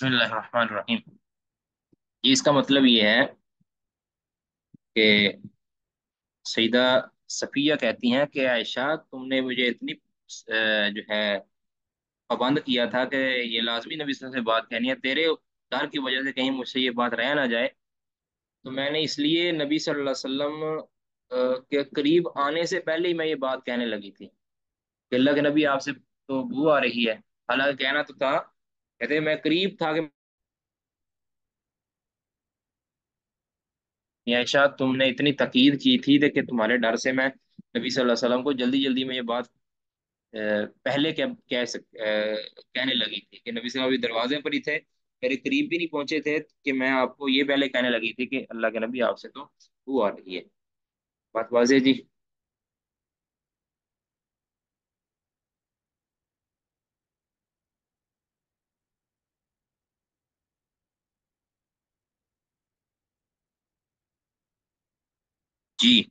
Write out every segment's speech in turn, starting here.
بسم اللہ الرحمن الرحیم۔ یہ اس کا مطلب یہ ہے کہ سیدہ صفیہ کہتی ہیں کہ عائشہ، تم نے مجھے اتنی جو ہے، پابند کیا تھا کہ یہ لازمی نبی صلی اللہ علیہ وسلم سے بات کہنی ہے۔ تیرے ڈر کی وجہ سے کہیں مجھ سے یہ بات رہ نہ جائے۔ تو میں نے اس لیے نبی صلی اللہ علیہ وسلم کے قریب آنے سے پہلے ہی میں یہ بات کہنے لگی تھی کہ اللہ کے نبی آپ سے تو بو آ رہی ہے۔ حالانکہ کہنا تو تھا کہتے میں قریب تھا کہ عائشہ، تم نے اتنی تقید کی تھی کہ تمہارے ڈر سے میں نبی صلی اللہ علیہ وسلم کو جلدی جلدی میں یہ بات پہلے کہنے لگی تھی کہ نبی صلی اللہ علیہ وسلم دروازے پر ہی تھے، میرے قریب بھی نہیں پہنچے تھے کہ میں آپ کو یہ پہلے کہنے لگی تھی کہ اللہ کے نبی آپ سے تو وہ آ رہی ہے۔ بات واضح جی؟ جي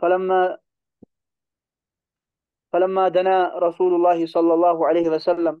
فلما فلما دنا رسول الله صلى الله عليه وسلم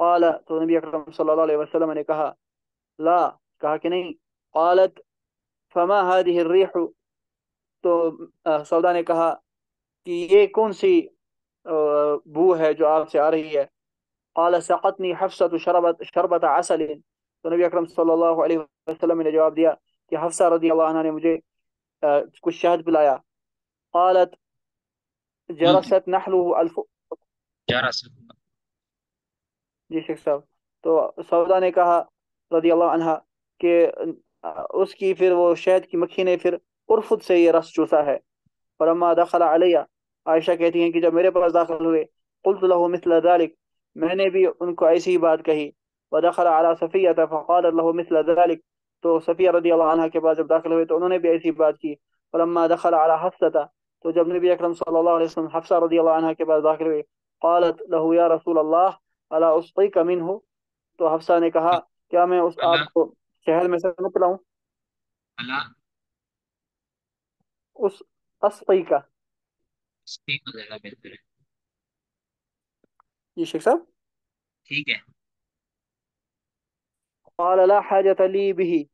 قال تو نبی اکرم صلی اللہ علیہ وسلم نے کہا لا کہا کہ نہیں قالت فما هذه الريح؟ تو آه، سودا نے کہا کہ یہ کون سی بو ہے جو آپ سے آ رہی ہے قال سقطني حفصة شربت شربت عسل. تو نبی اکرم صلی اللہ علیہ وسلم نے جواب دیا کہ حفصہ رضی اللہ عنہ نے مجھے کچھ آه، شہد پلایا قالت جرست نحلو الف جرست. جی شیخ صاحب۔ تو سودا نے کہا رضی اللہ عنہ کہ اس کی پھر وہ شہد کی مکھی نے پھر ارفت سے یہ رس چوسا ہے۔ فرما دخل علیہ، عائشہ کہتی ہیں کہ جب میرے پاس داخل ہوئے، قلت له مثل ذلك، میں نے بھی ان کو ایسی ہی بات کہی۔ ودخل على صفیہ، فقال له مثل ذلك۔ تو صفیہ رضی اللہ عنہ کے بعد جب داخل ہوئے، تو انہوں نے بھی ایسی بات کی۔ فلما دخل على حفصہ تو جب نبی اکرم صلی اللہ علیہ وسلم حفصہ رضی اللہ عنہ کے بعد داخل ہوئے، قالت له یا رسول اللہ اللہ اسقی کا من ہو تو حفصہ نے کہا کیا میں اس آپ کو شہر میں سے نہ پلاؤں اس اسقی کا جی شیخ صاحب؟ ٹھیک ہے۔ قال لا حاجت لی بھی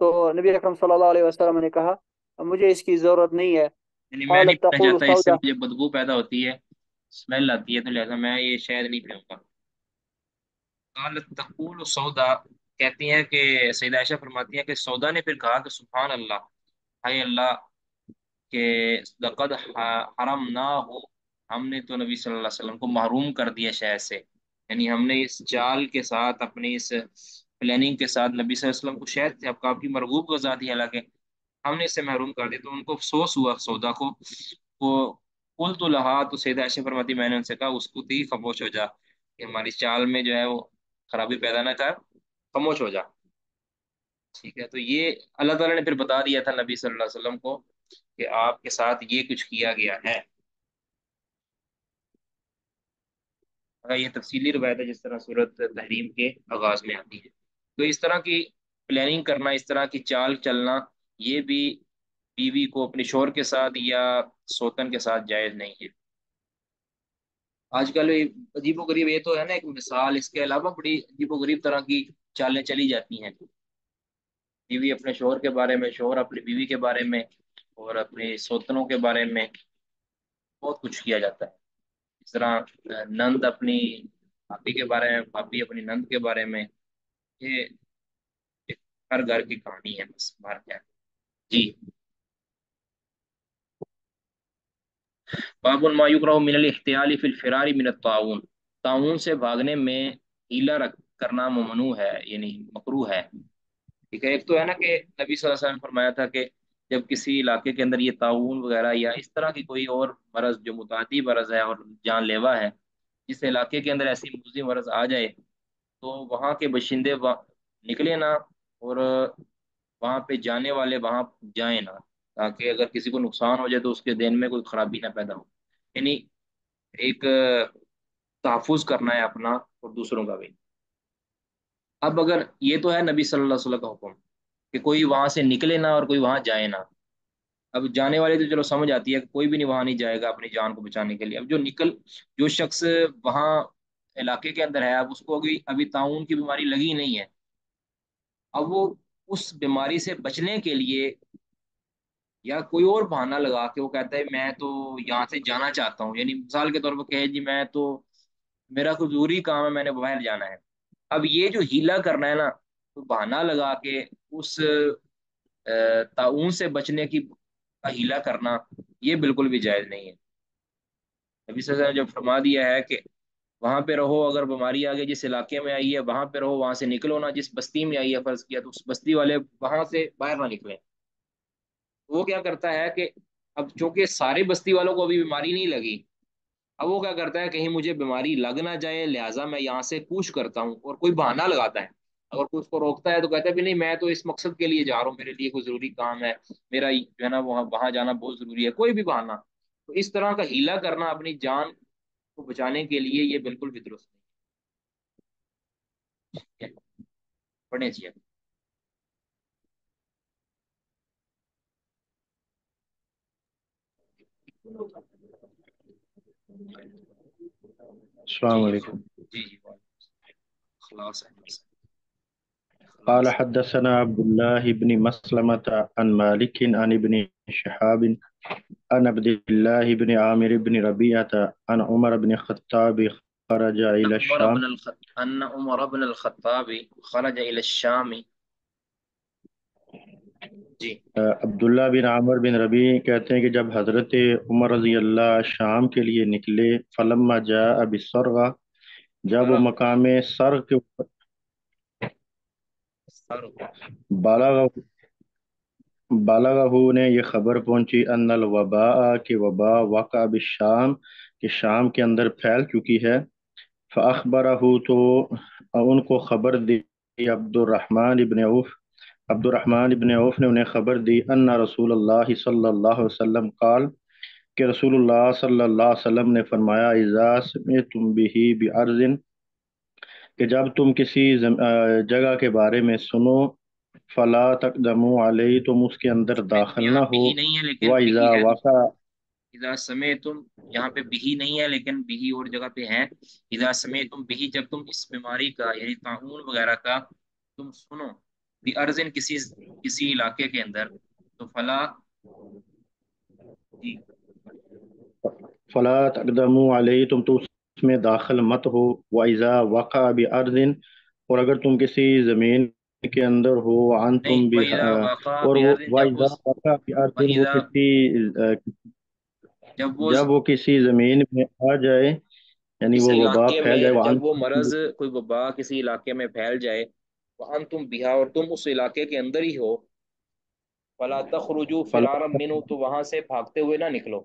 تو نبی اکرم صلی اللہ علیہ وسلم نے کہا مجھے اس کی ضرورت نہیں ہے۔ یعنی میں نہیں چاہتا اس سے مجھے بدبو پیدا ہوتی ہے سمیل آتی ہے تو لہذا میں یہ شاید نہیں پیوں گا۔ قالت تقول سودا، کہتی ہیں کہ سیدہ عائشہ فرماتی ہیں کہ سودا نے پھر کہا کہ سبحان اللہ، ہائے اللہ، کہ لقد حرم نہ ہو ہم نے تو نبی صلی اللہ علیہ وسلم کو محروم کر دیا شہر سے۔ یعنی ہم نے اس چال کے ساتھ، اپنی اس پلاننگ کے ساتھ نبی صلی اللہ علیہ وسلم کو شہر سے، اب کافی مرغوب غذا دی حالانکہ ہم نے اس سے محروم کر دیا۔ تو ان کو افسوس ہوا سودا کو، وہ کل تو لہا، تو سیدہ عائشہ فرماتی، میں نے ان سے کہا، اس کو تھی خاموش ہو جا کہ ہماری چال میں جو ہے وہ خرابی پیدا نہ کر، خاموش ہو جا۔ ٹھیک ہے، تو یہ اللہ تعالیٰ نے پھر بتا دیا تھا نبی صلی اللہ علیہ وسلم کو کہ آپ کے ساتھ یہ کچھ کیا گیا ہے۔ یہ تفصیلی روایت ہے جس طرح صورت تحریم کے آغاز میں آتی ہے۔ تو اس طرح کی پلاننگ کرنا، اس طرح کی چال چلنا، یہ بھی بیوی کو اپنے شور کے ساتھ یا سوتن کے ساتھ جائز نہیں ہے۔ آج کل عجیب و غریب، یہ تو ہے نا ایک مثال، اس کے علاوہ بڑی عجیب و غریب طرح کی چالیں چلی جاتی ہیں۔ بیوی اپنے شوہر کے بارے میں، شوہر اپنی بیوی کے بارے میں اور اپنے سوتنوں کے بارے میں بہت کچھ کیا جاتا ہے۔ اس طرح نند اپنی بھابھی کے بارے میں، بھابھی اپنی نند کے بارے میں، یہ ہر گھر کی کہانی ہے بس باہر کیا۔ جی۔ باب ما یکرہ من الاحتیال فی الفرار من الطاعون۔ طاعون سے بھاگنے میں ہیلا کرنا ممنوع ہے یعنی مکروہ ہے۔ ٹھیک ہے، ایک تو ہے نا کہ نبی صلی اللہ علیہ وسلم نے فرمایا تھا کہ جب کسی علاقے کے اندر یہ تعاون وغیرہ یا اس طرح کی کوئی اور مرض جو متعدی مرض ہے اور جان لیوا ہے، جس علاقے کے اندر ایسی موزی مرض آ جائے، تو وہاں کے بشندے نکلے نا اور وہاں پہ جانے والے وہاں جائیں نا۔ تاکہ اگر کسی کو نقصان ہو جائے تو اس کے دین میں کوئی خرابی نہ پیدا ہو۔ یعنی ایک، تحفظ کرنا ہے اپنا اور دوسروں کا بھی۔ اب اگر یہ تو ہے نبی صلی اللہ علیہ وسلم کا حکم کہ کوئی وہاں سے نکلے نہ اور کوئی وہاں جائے نہ۔ اب جانے والے تو چلو سمجھ آتی ہے کہ کوئی بھی نہیں وہاں نہیں جائے گا اپنی جان کو بچانے کے لیے۔ اب جو نکل، جو شخص وہاں علاقے کے اندر ہے، اب اس کو ابھی ابھی تعاون کی بیماری لگی نہیں ہے۔ اب وہ اس بیماری سے بچنے کے لیے یا کوئی اور بہانہ لگا کے وہ کہتا ہے میں تو یہاں سے جانا چاہتا ہوں یعنی مثال کے طور پر کہ جی میں تو، میرا کوئی ضروری کام ہے، میں نے باہر جانا ہے۔ اب یہ جو ہیلا کرنا ہے نا تو بہانہ لگا کے اس تعاون سے بچنے کی ہیلا کرنا، یہ بالکل بھی جائز نہیں ہے۔ نبی صلی اللہ علیہ وسلم نے جو فرما دیا ہے کہ وہاں پہ رہو، اگر بیماری آ گئی جس علاقے میں آئی ہے، وہاں پہ رہو، وہاں سے نکلو نہ جس بستی میں آئی ہے، فرض کیا تو اس بستی والے وہاں سے باہر نہ نکلیں۔ وہ کیا کرتا ہے کہ اب چونکہ سارے بستی والوں کو ابھی بیماری نہیں لگی، اب وہ کیا کرتا ہے، کہیں مجھے بیماری لگ نہ جائے، لہٰذا میں یہاں سے کوش کرتا ہوں اور کوئی بہانہ لگاتا ہے۔ اگر کوئی اس کو روکتا ہے تو کہتا ہے بھی نہیں، میں تو اس مقصد کے لیے جا رہا ہوں، میرے لیے کوئی ضروری کام ہے، میرا جو ہے نا، وہاں وہاں جانا بہت ضروری ہے، کوئی بھی بہانہ۔ تو اس طرح کا ہیلا کرنا اپنی جان کو بچانے کے لیے یہ بالکل بھی درست نہیں پڑھنے چاہیے۔ جی جی خلاص قال حدثنا عبد الله بن مسلمة عن مالك عن ابن شهاب عن عبد الله بن عامر بن ربيعة عن عمر بن الخطاب خرج إلى الشام. أن عمر بن الخطاب خرج إلى الشام. جی۔ عبداللہ بن عامر بن ربی کہتے ہیں کہ جب حضرت عمر رضی اللہ شام کے لیے نکلے فلما جاء بسرغ جب وہ مقام سرغ کے اوپر بالغہ نے یہ خبر پہنچی ان الوباء کہ وبا وقع بالشام کہ شام کے اندر پھیل چکی ہے۔ فاخبرہ تو ان کو خبر دی عبد الرحمن ابن عوف عبد الرحمن ابن عوف نے انہیں خبر دی ان رسول اللہ صلی اللہ علیہ وسلم قال کہ رسول اللہ صلی اللہ علیہ وسلم نے فرمایا اذا سمعتم به بعرض کہ جب تم کسی جگہ کے بارے میں سنو فلا تقدمو علیہ تم اس کے اندر داخل نہ ہو۔ وَإِذَا وَقَا اذا سمیتم یہاں پہ بھی نہیں ہے لیکن بھی اور جگہ پہ ہے اذا سمیتم بھی جب تم اس بیماری کا یعنی تعاون وغیرہ کا تم سنو۔ بھی ارزن کسی کسی علاقے کے اندر۔ تو فلا جی۔ فلا تقدمو علیہ تم تو اس میں داخل مت ہو۔ وَإِذَا وَقَا بِأَرْضٍ اور اگر تم کسی زمین کے اندر ہو عن تم بھی اور وَإِذَا وَقَا بِأَرْضٍ وہ کسی جب وہ کسی زمین میں آ جائے یعنی وہ وبا پھیل جائے جب وہ مرض کوئی وبا کسی علاقے میں پھیل جائے وَأَن تم بِهَا اور تم اس علاقے کے اندر ہی ہو۔ فَلَا تَخْرُجُوا فِرَارًا مِنْهُ تو وہاں سے بھاگتے ہوئے نہ نکلو۔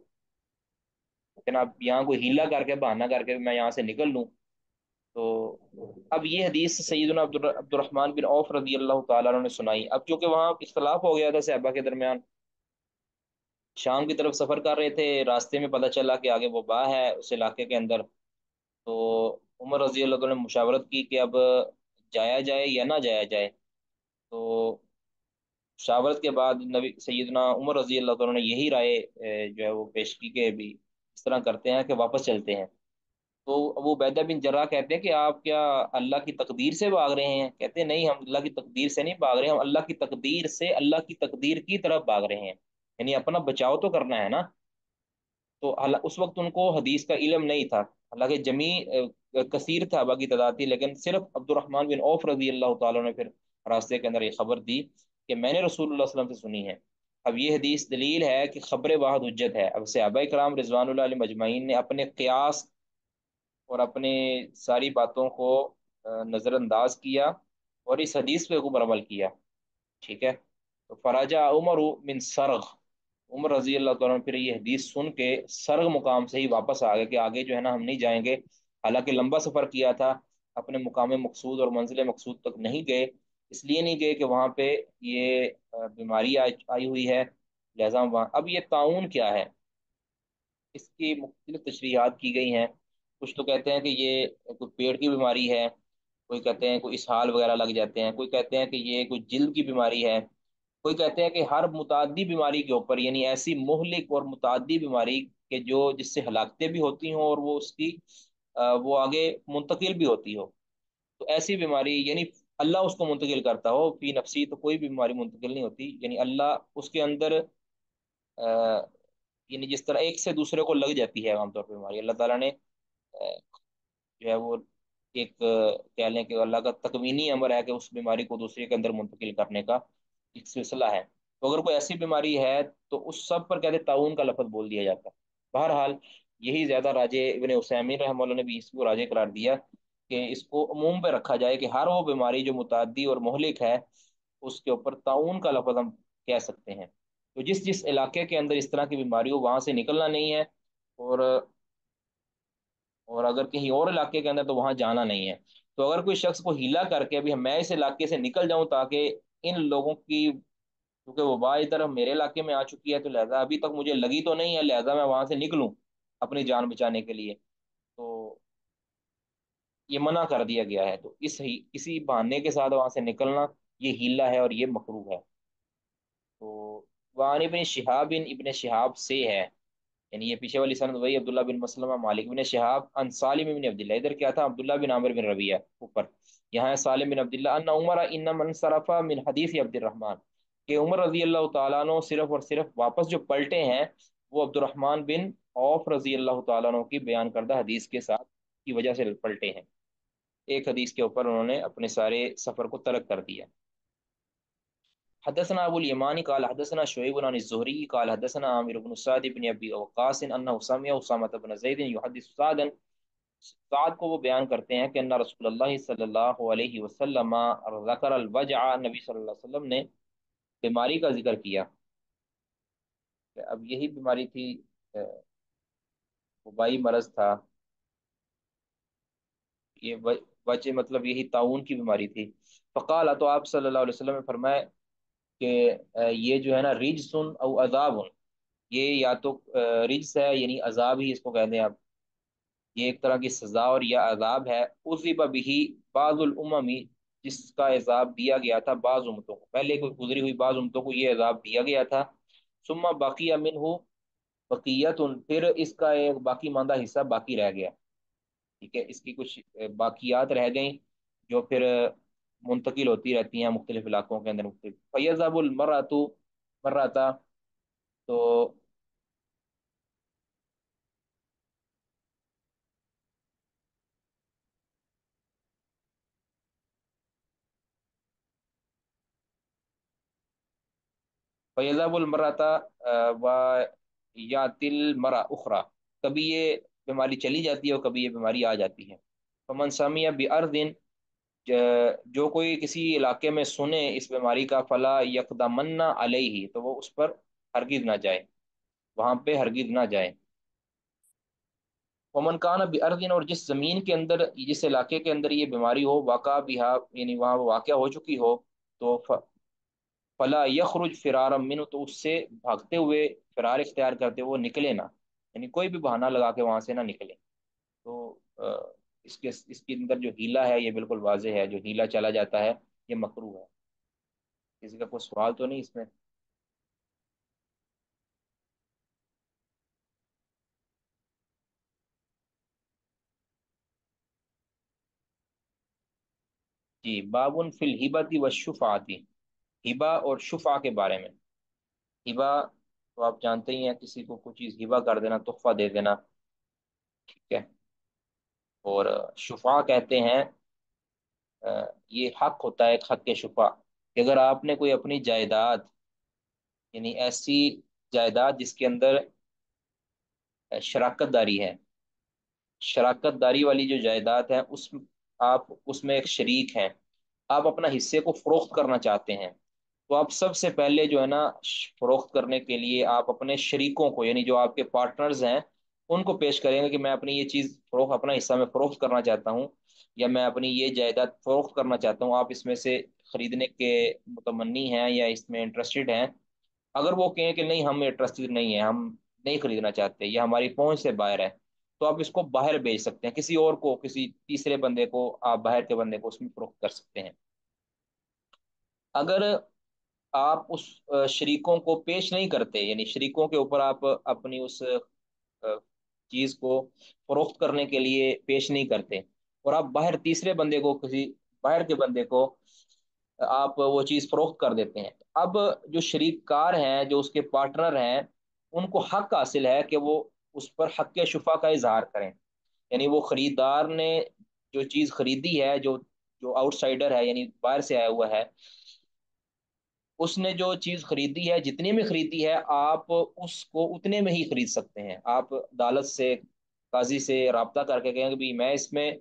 جناب یہاں کوئی ہیلا کر کے، بہانہ کر کے میں یہاں سے نکل لوں۔ تو اب یہ حدیث سیدنا عبد الرحمن بن عوف رضی اللہ تعالیٰ نے سنائی۔ اب چونکہ وہاں اختلاف ہو گیا تھا صحابہ کے درمیان، شام کی طرف سفر کر رہے تھے، راستے میں پتہ چلا کہ آگے وہ با ہے اس علاقے کے اندر۔ تو عمر رضی اللہ تعالیٰ نے مشاورت کی کہ اب جایا جائے یا نہ جایا جائے۔ تو مشاورت کے بعد نبی سیدنا عمر رضی اللہ تعالیٰ نے یہی رائے جو ہے وہ پیش کی کہ بھی اس طرح کرتے ہیں کہ واپس چلتے ہیں۔ تو ابو بیدہ بن جرا کہتے ہیں کہ آپ کیا اللہ کی تقدیر سے بھاگ رہے ہیں؟ کہتے ہیں نہیں، ہم اللہ کی تقدیر سے نہیں بھاگ رہے، ہم اللہ کی تقدیر سے اللہ کی تقدیر کی طرف بھاگ رہے ہیں۔ یعنی اپنا بچاؤ تو کرنا ہے نا۔ تو اس وقت ان کو حدیث کا علم نہیں تھا۔ حالانکہ جمی کثیر تھا باقی تعداد تھی لیکن صرف عبد الرحمن بن عوف رضی اللہ تعالیٰ نے پھر راستے کے اندر یہ خبر دی کہ میں نے رسول اللہ علیہ وسلم سے سنی ہے۔ اب یہ حدیث دلیل ہے کہ خبر واحد حجت ہے۔ اب صحابہ کرام رضوان اللہ علیہ مجمعین نے اپنے قیاس اور اپنے ساری باتوں کو نظر انداز کیا اور اس حدیث پہ اوپر عمل کیا۔ ٹھیک ہے؟ تو فراجہ عمر من سرغ عمر رضی اللہ تعالیٰ پھر یہ حدیث سن کے سرغ مقام سے ہی واپس آ گئے کہ آگے جو ہے نا ہم نہیں جائیں گے۔ حالانکہ لمبا سفر کیا تھا، اپنے مقام مقصود اور منزل مقصود تک نہیں گئے۔ اس لیے نہیں گئے کہ وہاں پہ یہ بیماری آئی ہوئی ہے۔ لہذا وہاں، اب یہ تعاون کیا ہے؟ اس کی مختلف تشریحات کی گئی ہیں۔ کچھ تو کہتے ہیں کہ یہ کوئی پیٹ کی بیماری ہے، کوئی کہتے ہیں کوئی اسہال وغیرہ لگ جاتے ہیں، کوئی کہتے ہیں کہ یہ کوئی جلد کی بیماری ہے۔ کوئی کہتے ہیں کہ ہر متعدی بیماری کے اوپر یعنی ایسی مہلک اور متعدی بیماری کہ جو جس سے ہلاکتیں بھی ہوتی ہوں اور وہ اس کی وہ آگے منتقل بھی ہوتی ہو تو ایسی بیماری یعنی اللہ اس کو منتقل کرتا ہو، فی نفسی تو کوئی بھی بیماری منتقل نہیں ہوتی۔ یعنی اللہ اس کے اندر یعنی جس طرح ایک سے دوسرے کو لگ جاتی ہے عام طور پہ بیماری۔ اللہ تعالیٰ نے جو ہے وہ ایک کہہ لیں کہ اللہ کا تکوینی امر ہے کہ اس بیماری کو دوسرے کے اندر منتقل کرنے کا۔ ایک سلسلہ ہے۔ تو اگر کوئی ایسی بیماری ہے تو اس سب پر کہتے تعاون کا لفظ بول دیا جاتا۔ ہے بہرحال یہی زیادہ راجے ابن اسیمین رحمہ اللہ نے بھی اس کو راجے قرار دیا کہ اس کو عموم پہ رکھا جائے کہ ہر وہ بیماری جو متعدی اور مہلک ہے، اس کے اوپر تعاون کا لفظ ہم کہہ سکتے ہیں۔ تو جس جس علاقے کے اندر اس طرح کی بیماری ہو، وہاں سے نکلنا نہیں ہے اور اور اگر کہیں اور علاقے کے اندر تو وہاں جانا نہیں ہے۔ تو اگر کوئی شخص کو ہیلا کر کے ابھی میں اس علاقے سے نکل جاؤں تاکہ ان لوگوں کی، کیونکہ وبا ادھر میرے علاقے میں آ چکی ہے، تو لہٰذا ابھی تک مجھے لگی تو نہیں ہے، لہٰذا میں وہاں سے نکلوں اپنی جان بچانے کے لیے۔ تو یہ منع کر دیا گیا ہے۔ تو اس ہی، اسی بہانے کے ساتھ وہاں سے نکلنا یہ ہیلا ہے اور یہ مکرو ہے۔ تو وہاں ابن شہاب ابن شہاب سے ہے۔ یعنی یہ پیچھے والی سند وہی عبداللہ بن مسلمہ، مالک بن شہاب، ان سالم بن عبداللہ۔ ادھر کیا تھا؟ عبداللہ بن عامر بن ربیہ اوپر۔ یہاں ہے سالم بن عبداللہ، ان عمر ان من صرف من حدیث عبد الرحمن کہ عمر رضی اللہ تعالیٰ عنہ صرف اور صرف واپس جو پلٹے ہیں، وہ عبد الرحمن بن عوف رضی اللہ تعالیٰ عنہ کی بیان کردہ حدیث کے ساتھ کی وجہ سے پلٹے ہیں۔ ایک حدیث کے اوپر انہوں نے اپنے سارے سفر کو ترک کر دیا۔ حدثنا ابو الیمانی قال حدثنا شعیب عن الزهري قال حدثنا عامر بن سعد بن ابي وقاص انه سمع اسامه بن زید يحدث سعدا. سعد کو وہ بیان کرتے ہیں کہ ان رسول اللہ صلی اللہ علیہ وسلم ذکر الوجع، نبی صلی اللہ علیہ وسلم نے بیماری کا ذکر کیا۔ کہ اب یہی بیماری تھی وبائی مرض تھا۔ یہ وجہ مطلب یہی تعاون کی بیماری تھی۔ فقال، تو آپ صلی اللہ علیہ وسلم نے فرمایا کہ یہ جو ہے نا ریج سن او عذاب یہ یا تو رجس ہے یعنی عذاب ہی اس کو کہتے ہیں آپ۔ یہ ایک طرح کی سزا اور یا عذاب ہے۔ اسی بھی بعض العممی جس کا عذاب دیا گیا تھا بعض امتوں کو۔ پہلے کوئی گزری ہوئی بعض امتوں کو یہ عذاب دیا گیا تھا۔ ثم باقی امن ہو بقیت پھر اس کا ایک باقی ماندہ حصہ باقی رہ گیا۔ ٹھیک ہے، اس کی کچھ باقیات رہ گئیں، جو پھر منتقل ہوتی رہتی ہیں مختلف علاقوں کے اندر مختلف۔ فیضاب المراتو مرتا تو فیضاب المراتا و یا تل مرا اخرا کبھی یہ بیماری چلی جاتی ہے اور کبھی یہ بیماری آ جاتی ہے۔ فمن سمیہ بردن جو کوئی کسی علاقے میں سنے اس بیماری کا، فلا یکدمن علیہ تو وہ اس پر ہرگز نہ جائے۔ وہاں پہ ہرگز نہ جائے۔ ومن کان بردن اور جس زمین کے اندر، جس علاقے کے اندر یہ بیماری ہو، واقع بھی یعنی وہاں واقع ہو چکی ہو، تو فلا یخرج فرار من تو اس سے بھاگتے ہوئے فرار اختیار کرتے وہ نکلے نہ۔ یعنی کوئی بھی بہانہ لگا کے وہاں سے نہ نکلے۔ تو اس کے اس کے اندر جو ہیلا ہے یہ بالکل واضح ہے، جو ہیلا چلا جاتا ہے، یہ مکرو ہے۔ کسی کا کوئی سوال تو نہیں اس میں؟ جی بابن فل ہبتی و شفاتی ہبا اور شفا کے بارے میں۔ ہبا تو آپ جانتے ہی ہیں، کسی کو کوئی چیز ہبا کر دینا، تحفہ دے دینا۔ ٹھیک ہے۔ اور شفا کہتے ہیں یہ حق ہوتا ہے ایک حق کے شفا کہ اگر آپ نے کوئی اپنی جائیداد یعنی ایسی جائیداد جس کے اندر شراکت داری ہے، شراکت داری والی جو جائیداد ہے، اس آپ، اس میں ایک شریک ہیں، آپ اپنا حصے کو فروخت کرنا چاہتے ہیں، تو آپ سب سے پہلے جو ہے نا، فروخت کرنے کے لیے آپ اپنے شریکوں کو یعنی جو آپ کے پارٹنرز ہیں ان کو پیش کریں گے کہ میں اپنی یہ چیز فروخت، اپنا حصہ میں فروخت کرنا چاہتا ہوں یا میں اپنی یہ جائیداد فروخت کرنا چاہتا ہوں، آپ اس میں سے خریدنے کے متمنی ہیں یا اس میں انٹرسٹڈ ہیں؟ اگر وہ کہیں کہ نہیں، ہم انٹرسٹڈ نہیں ہیں، ہم نہیں خریدنا چاہتے یہ ہماری پہنچ سے باہر ہے تو آپ اس کو باہر بیچ سکتے ہیں۔ کسی اور کو، کسی تیسرے بندے کو آپ باہر کے بندے کو اس میں فروخت کر سکتے ہیں۔ اگر آپ اس شریکوں کو پیش نہیں کرتے یعنی شریکوں کے اوپر آپ اپنی اس چیز کو فروخت کرنے کے لیے پیش نہیں کرتے۔ اور آپ باہر تیسرے بندے کو کسی، باہر کے بندے کو آپ وہ چیز فروخت کر دیتے ہیں۔ اب جو شریک کار ہیں، جو اس کے پارٹنر ہیں، ان کو حق حاصل ہے کہ وہ اس پر حق شفا کا اظہار کریں۔ یعنی وہ خریدار نے جو چیز خریدی ہے، جو جو آؤٹ سائڈر ہے یعنی باہر سے آیا ہوا ہے اس نے جو چیز خریدی ہے، جتنی میں خریدی ہے، آپ اس کو اتنے میں ہی خرید سکتے ہیں۔ آپ عدالت سے، قاضی سے رابطہ کر کے کہیں کہ میں اس میں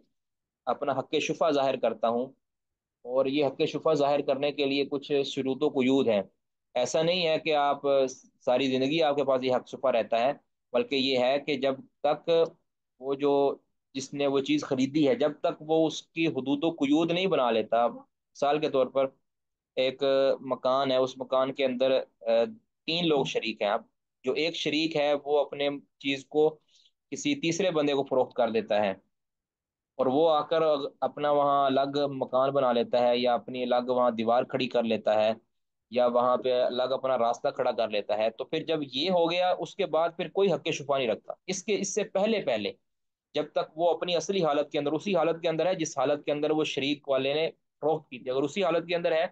اپنا حق شفا ظاہر کرتا ہوں۔ اور یہ حق شفا ظاہر کرنے کے لیے کچھ شروط و قیود ہیں۔ ایسا نہیں ہے کہ آپ ساری زندگی آپ کے پاس یہ حق شفا رہتا ہے، بلکہ یہ ہے کہ جب تک وہ جو جس نے وہ چیز خریدی ہے، جب تک وہ اس کی حدود و قیود نہیں بنا لیتا، مثال کے طور پر ایک مکان ہے، اس مکان کے اندر تین لوگ شریک ہیں۔ اب جو ایک شریک ہے، وہ اپنے چیز کو کسی تیسرے بندے کو فروخت کر دیتا ہے۔ اور وہ آ کر اپنا وہاں الگ مکان بنا لیتا ہے، یا اپنی الگ وہاں دیوار کھڑی کر لیتا ہے، یا وہاں پہ الگ اپنا راستہ کھڑا کر لیتا ہے۔ تو پھر جب یہ ہو گیا، اس کے بعد پھر کوئی حق شفا نہیں رکھتا۔ اس کے، اس سے پہلے پہلے جب تک وہ اپنی اصلی حالت کے اندر، اسی حالت کے اندر ہے جس حالت کے اندر وہ شریک والے نے فروخت کی۔ تھی اگر اسی حالت کے اندر ہے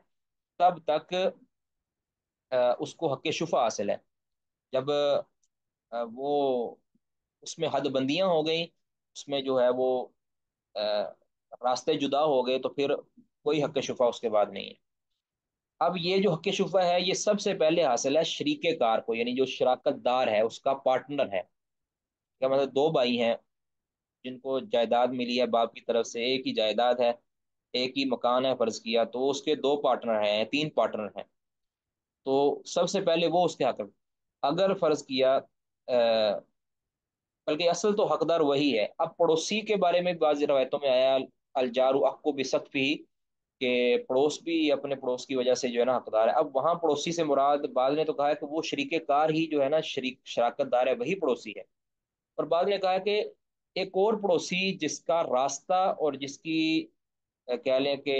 تب تک اس کو حق شفا حاصل ہے۔ جب وہ اس میں حد بندیاں ہو گئیں، اس میں جو ہے وہ راستے جدا ہو گئے، تو پھر کوئی حق شفا اس کے بعد نہیں ہے۔ اب یہ جو حق شفا ہے، یہ سب سے پہلے حاصل ہے شریک کار کو یعنی جو شراکت دار ہے، اس کا پارٹنر ہے۔ کیا مطلب دو بھائی ہیں جن کو جائیداد ملی ہے، باپ کی طرف سے ایک ہی جائیداد ہے۔ ایک ہی مکان ہے فرض کیا، تو اس کے دو پارٹنر ہیں، تین پارٹنر ہیں۔ تو سب سے پہلے وہ اس کے حق اگر فرض کیا بلکہ اصل تو حقدار وہی ہے۔ اب پڑوسی کے بارے میں بعض روایتوں میں آیا، الجارو اکو بسک بھی کہ پڑوس بھی اپنے پڑوس کی وجہ سے جو ہے نا حقدار ہے۔ اب وہاں پڑوسی سے مراد، بعض نے تو کہا ہے کہ وہ شریک کار ہی جو ہے نا شریک، شراکت دار ہے، وہی پڑوسی ہے۔ اور بعض نے کہا کہ ایک اور پڑوسی جس کا راستہ اور جس کی کہہ لیں کہ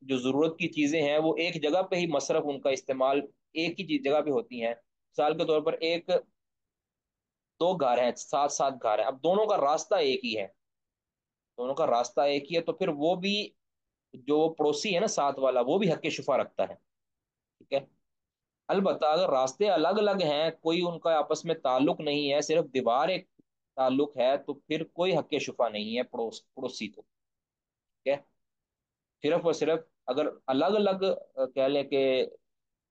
جو ضرورت کی چیزیں ہیں، وہ ایک جگہ پہ ہی مصرف ان کا استعمال ایک ہی جگہ پہ ہوتی ہیں۔ مثال کے طور پر ایک دو گھر ہیں، سات سات گھر ہیں۔ اب دونوں کا راستہ ایک ہی ہے۔ دونوں کا راستہ ایک ہی ہے، تو پھر وہ بھی جو پڑوسی ہے نا، ساتھ والا، وہ بھی حق شفا رکھتا ہے۔ ٹھیک ہے؟ البتہ اگر راستے الگ الگ ہیں، کوئی ان کا آپس میں تعلق نہیں ہے، صرف دیوار ایک تعلق ہے، تو پھر کوئی حق شفا نہیں ہے پڑوس پڑوسی کو۔ صرف اور صرف اگر الگ الگ کہہ لیں کہ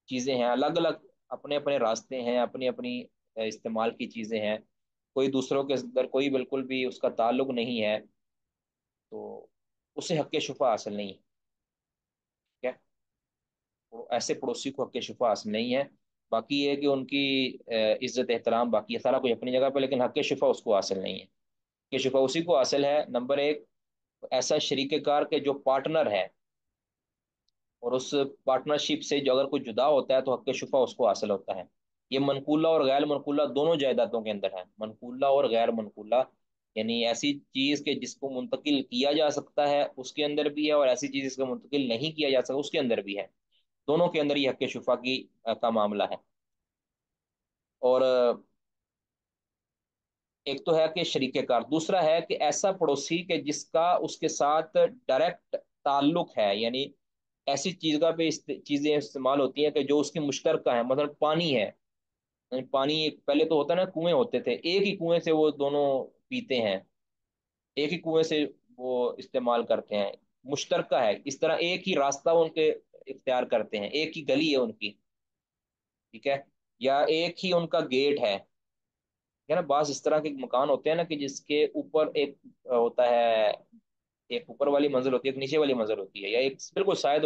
چیزیں ہیں، الگ الگ اپنے اپنے راستے ہیں، اپنی اپنی استعمال کی چیزیں ہیں، کوئی دوسروں کے اندر کوئی بالکل بھی اس کا تعلق نہیں ہے، تو اسے حق شفا حاصل نہیں ہے ایسے پڑوسی کو حق شفا حاصل نہیں ہے، باقی یہ کہ ان کی عزت، احترام، باقی سارا کچھ اپنی جگہ پہ، لیکن حق شفا اس کو حاصل نہیں ہے کہ شفا اسی کو حاصل ہے، نمبر ایک ایسا شریک کار کے جو پارٹنر ہے اور اس پارٹنرشپ سے جو اگر کوئی جدا ہوتا ہے تو حق شفا اس کو حاصل ہوتا ہے۔ یہ منقولہ اور غیر منقولہ دونوں جائیدادوں کے اندر ہے۔ منقولہ اور غیر منقولہ یعنی ایسی چیز کے جس کو منتقل کیا جا سکتا ہے اس کے اندر بھی ہے اور ایسی چیز جس کو منتقل نہیں کیا جا سکتا اس کے اندر بھی ہے۔ دونوں کے اندر یہ حق شفا کی کا معاملہ ہے۔ اور ایک تو ہے کہ شریک کار، دوسرا ہے کہ ایسا پڑوسی کہ جس کا اس کے ساتھ ڈائریکٹ تعلق ہے یعنی ایسی چیز کا پہ چیزیں استعمال ہوتی ہیں کہ جو اس کی مشترکہ ہے مطلب پانی ہے۔ یعنی پانی پہلے تو ہوتا ہے نا، کنویں ہوتے تھے، ایک ہی کنویں سے وہ دونوں پیتے ہیں۔ ایک ہی کنویں سے وہ استعمال کرتے ہیں۔ مشترکہ ہے، اس طرح ایک ہی راستہ ان کے اختیار کرتے ہیں، ایک ہی گلی ہے ان کی۔ ٹھیک ہے؟ یا ایک ہی ان کا گیٹ ہے۔ نا بعض اس طرح کے مکان ہوتے ہیں نا کہ جس کے اوپر ایک ہوتا ہے، ایک اوپر والی منزل ہوتی ہے، ایک نیچے والی منزل ہوتی ہے یا ایک بالکل شاید،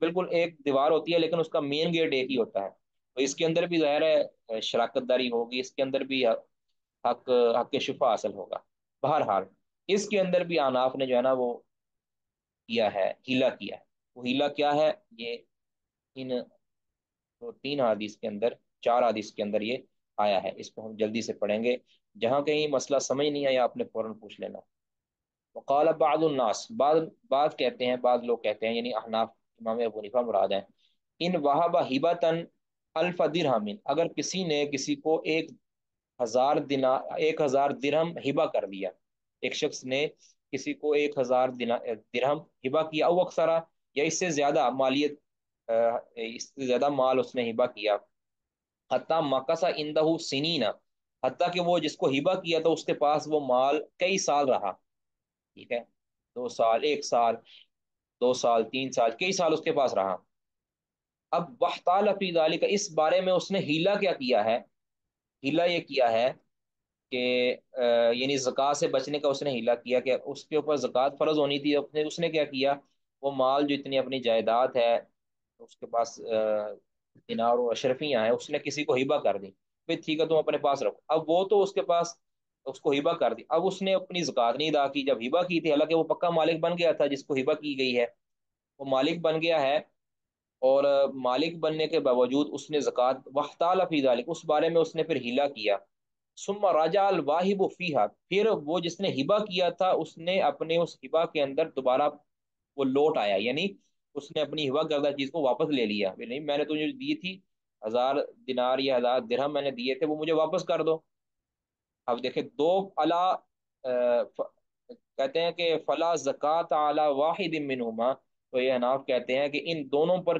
بالکل ایک دیوار ہوتی ہے لیکن اس کا مین گیٹ ایک ہی ہوتا ہے۔ تو اس کے اندر بھی ظاہر ہے، شراکت داری ہوگی، اس کے اندر بھی حق حق شفا حاصل ہوگا۔ بہرحال، اس کے اندر بھی آناف نے جو ہے نا وہ کیا ہے، ہیلا کیا ہے۔ وہ ہیلا کیا ہے؟ یہ ان تو تین حادیث کے اندر، چار حادیث کے اندر یہ آیا ہے، اس کو ہم جلدی سے پڑھیں گے۔ جہاں کہیں مسئلہ سمجھ نہیں آیا، آپ نے فوراً پوچھ لینا۔ وقال بعض الناس، بعض بعض کہتے ہیں، بعض لوگ کہتے ہیں یعنی احناف، امام ابو حنیفہ مراد ہیں۔ ان وہابہ ہبتن الف درہم، اگر کسی نے کسی کو ایک ہزار دنا، ایک ہزار درہم ہبا کر دیا ایک شخص نے کسی کو ایک ہزار دنا، درہم ہبا کیا، او اکثرا، یا اس سے زیادہ مالیت اس سے زیادہ مال اس نے ہبا کیا۔ حتیٰ مکسا اندہ سنینا حتیٰ کہ وہ جس کو ہبا کیا تھا اس کے پاس وہ مال کئی سال رہا۔ ٹھیک ہے؟ دو سال، ایک سال، دو سال، تین سال، کئی سال اس کے پاس رہا۔ اب بحتال فی ذالک اس بارے میں اس نے ہیلا کیا کیا ہے؟ ہیلا یہ کیا ہے کہ یعنی زکوٰۃ سے بچنے کا اس نے ہیلا کیا کہ اس کے اوپر زکوٰۃ فرض ہونی تھی۔ اس نے کیا کیا؟ وہ مال جو اتنی اپنی جائیداد ہے، اس کے پاس دینار و اشرفیاں ہیں اس نے کسی کو ہبا کر دی۔ بھائی ٹھیک ہے، تم اپنے پاس رکھو۔ اب وہ تو اس کے پاس اس کو ہبا کر دی۔ اب اس نے اپنی زکات نہیں ادا کی۔ جب ہبا کی تھی، حالانکہ وہ پکا مالک بن گیا تھا جس کو ہبا کی گئی ہے۔ وہ مالک بن گیا ہے اور مالک بننے کے باوجود اس نے زکوٰۃ وحتال فی ذالک اس بارے میں اس نے پھر ہیلا کیا۔ ثم راجع الواہب فیہا پھر وہ جس نے ہبا کیا تھا، اس نے اپنے اس ہبا کے اندر دوبارہ وہ لوٹ آیا۔ یعنی اس نے اپنی ہوا کردہ چیز کو واپس لے لیا۔ نہیں، میں نے تجھے دی تھی ہزار دینار یا ہزار درہم میں نے دیے تھے، وہ مجھے واپس کر دو۔ اب دیکھیں، دو الا کہتے ہیں کہ فلا زکات اعلی واحد منہما۔ تو یہ اناف کہتے ہیں کہ ان دونوں پر،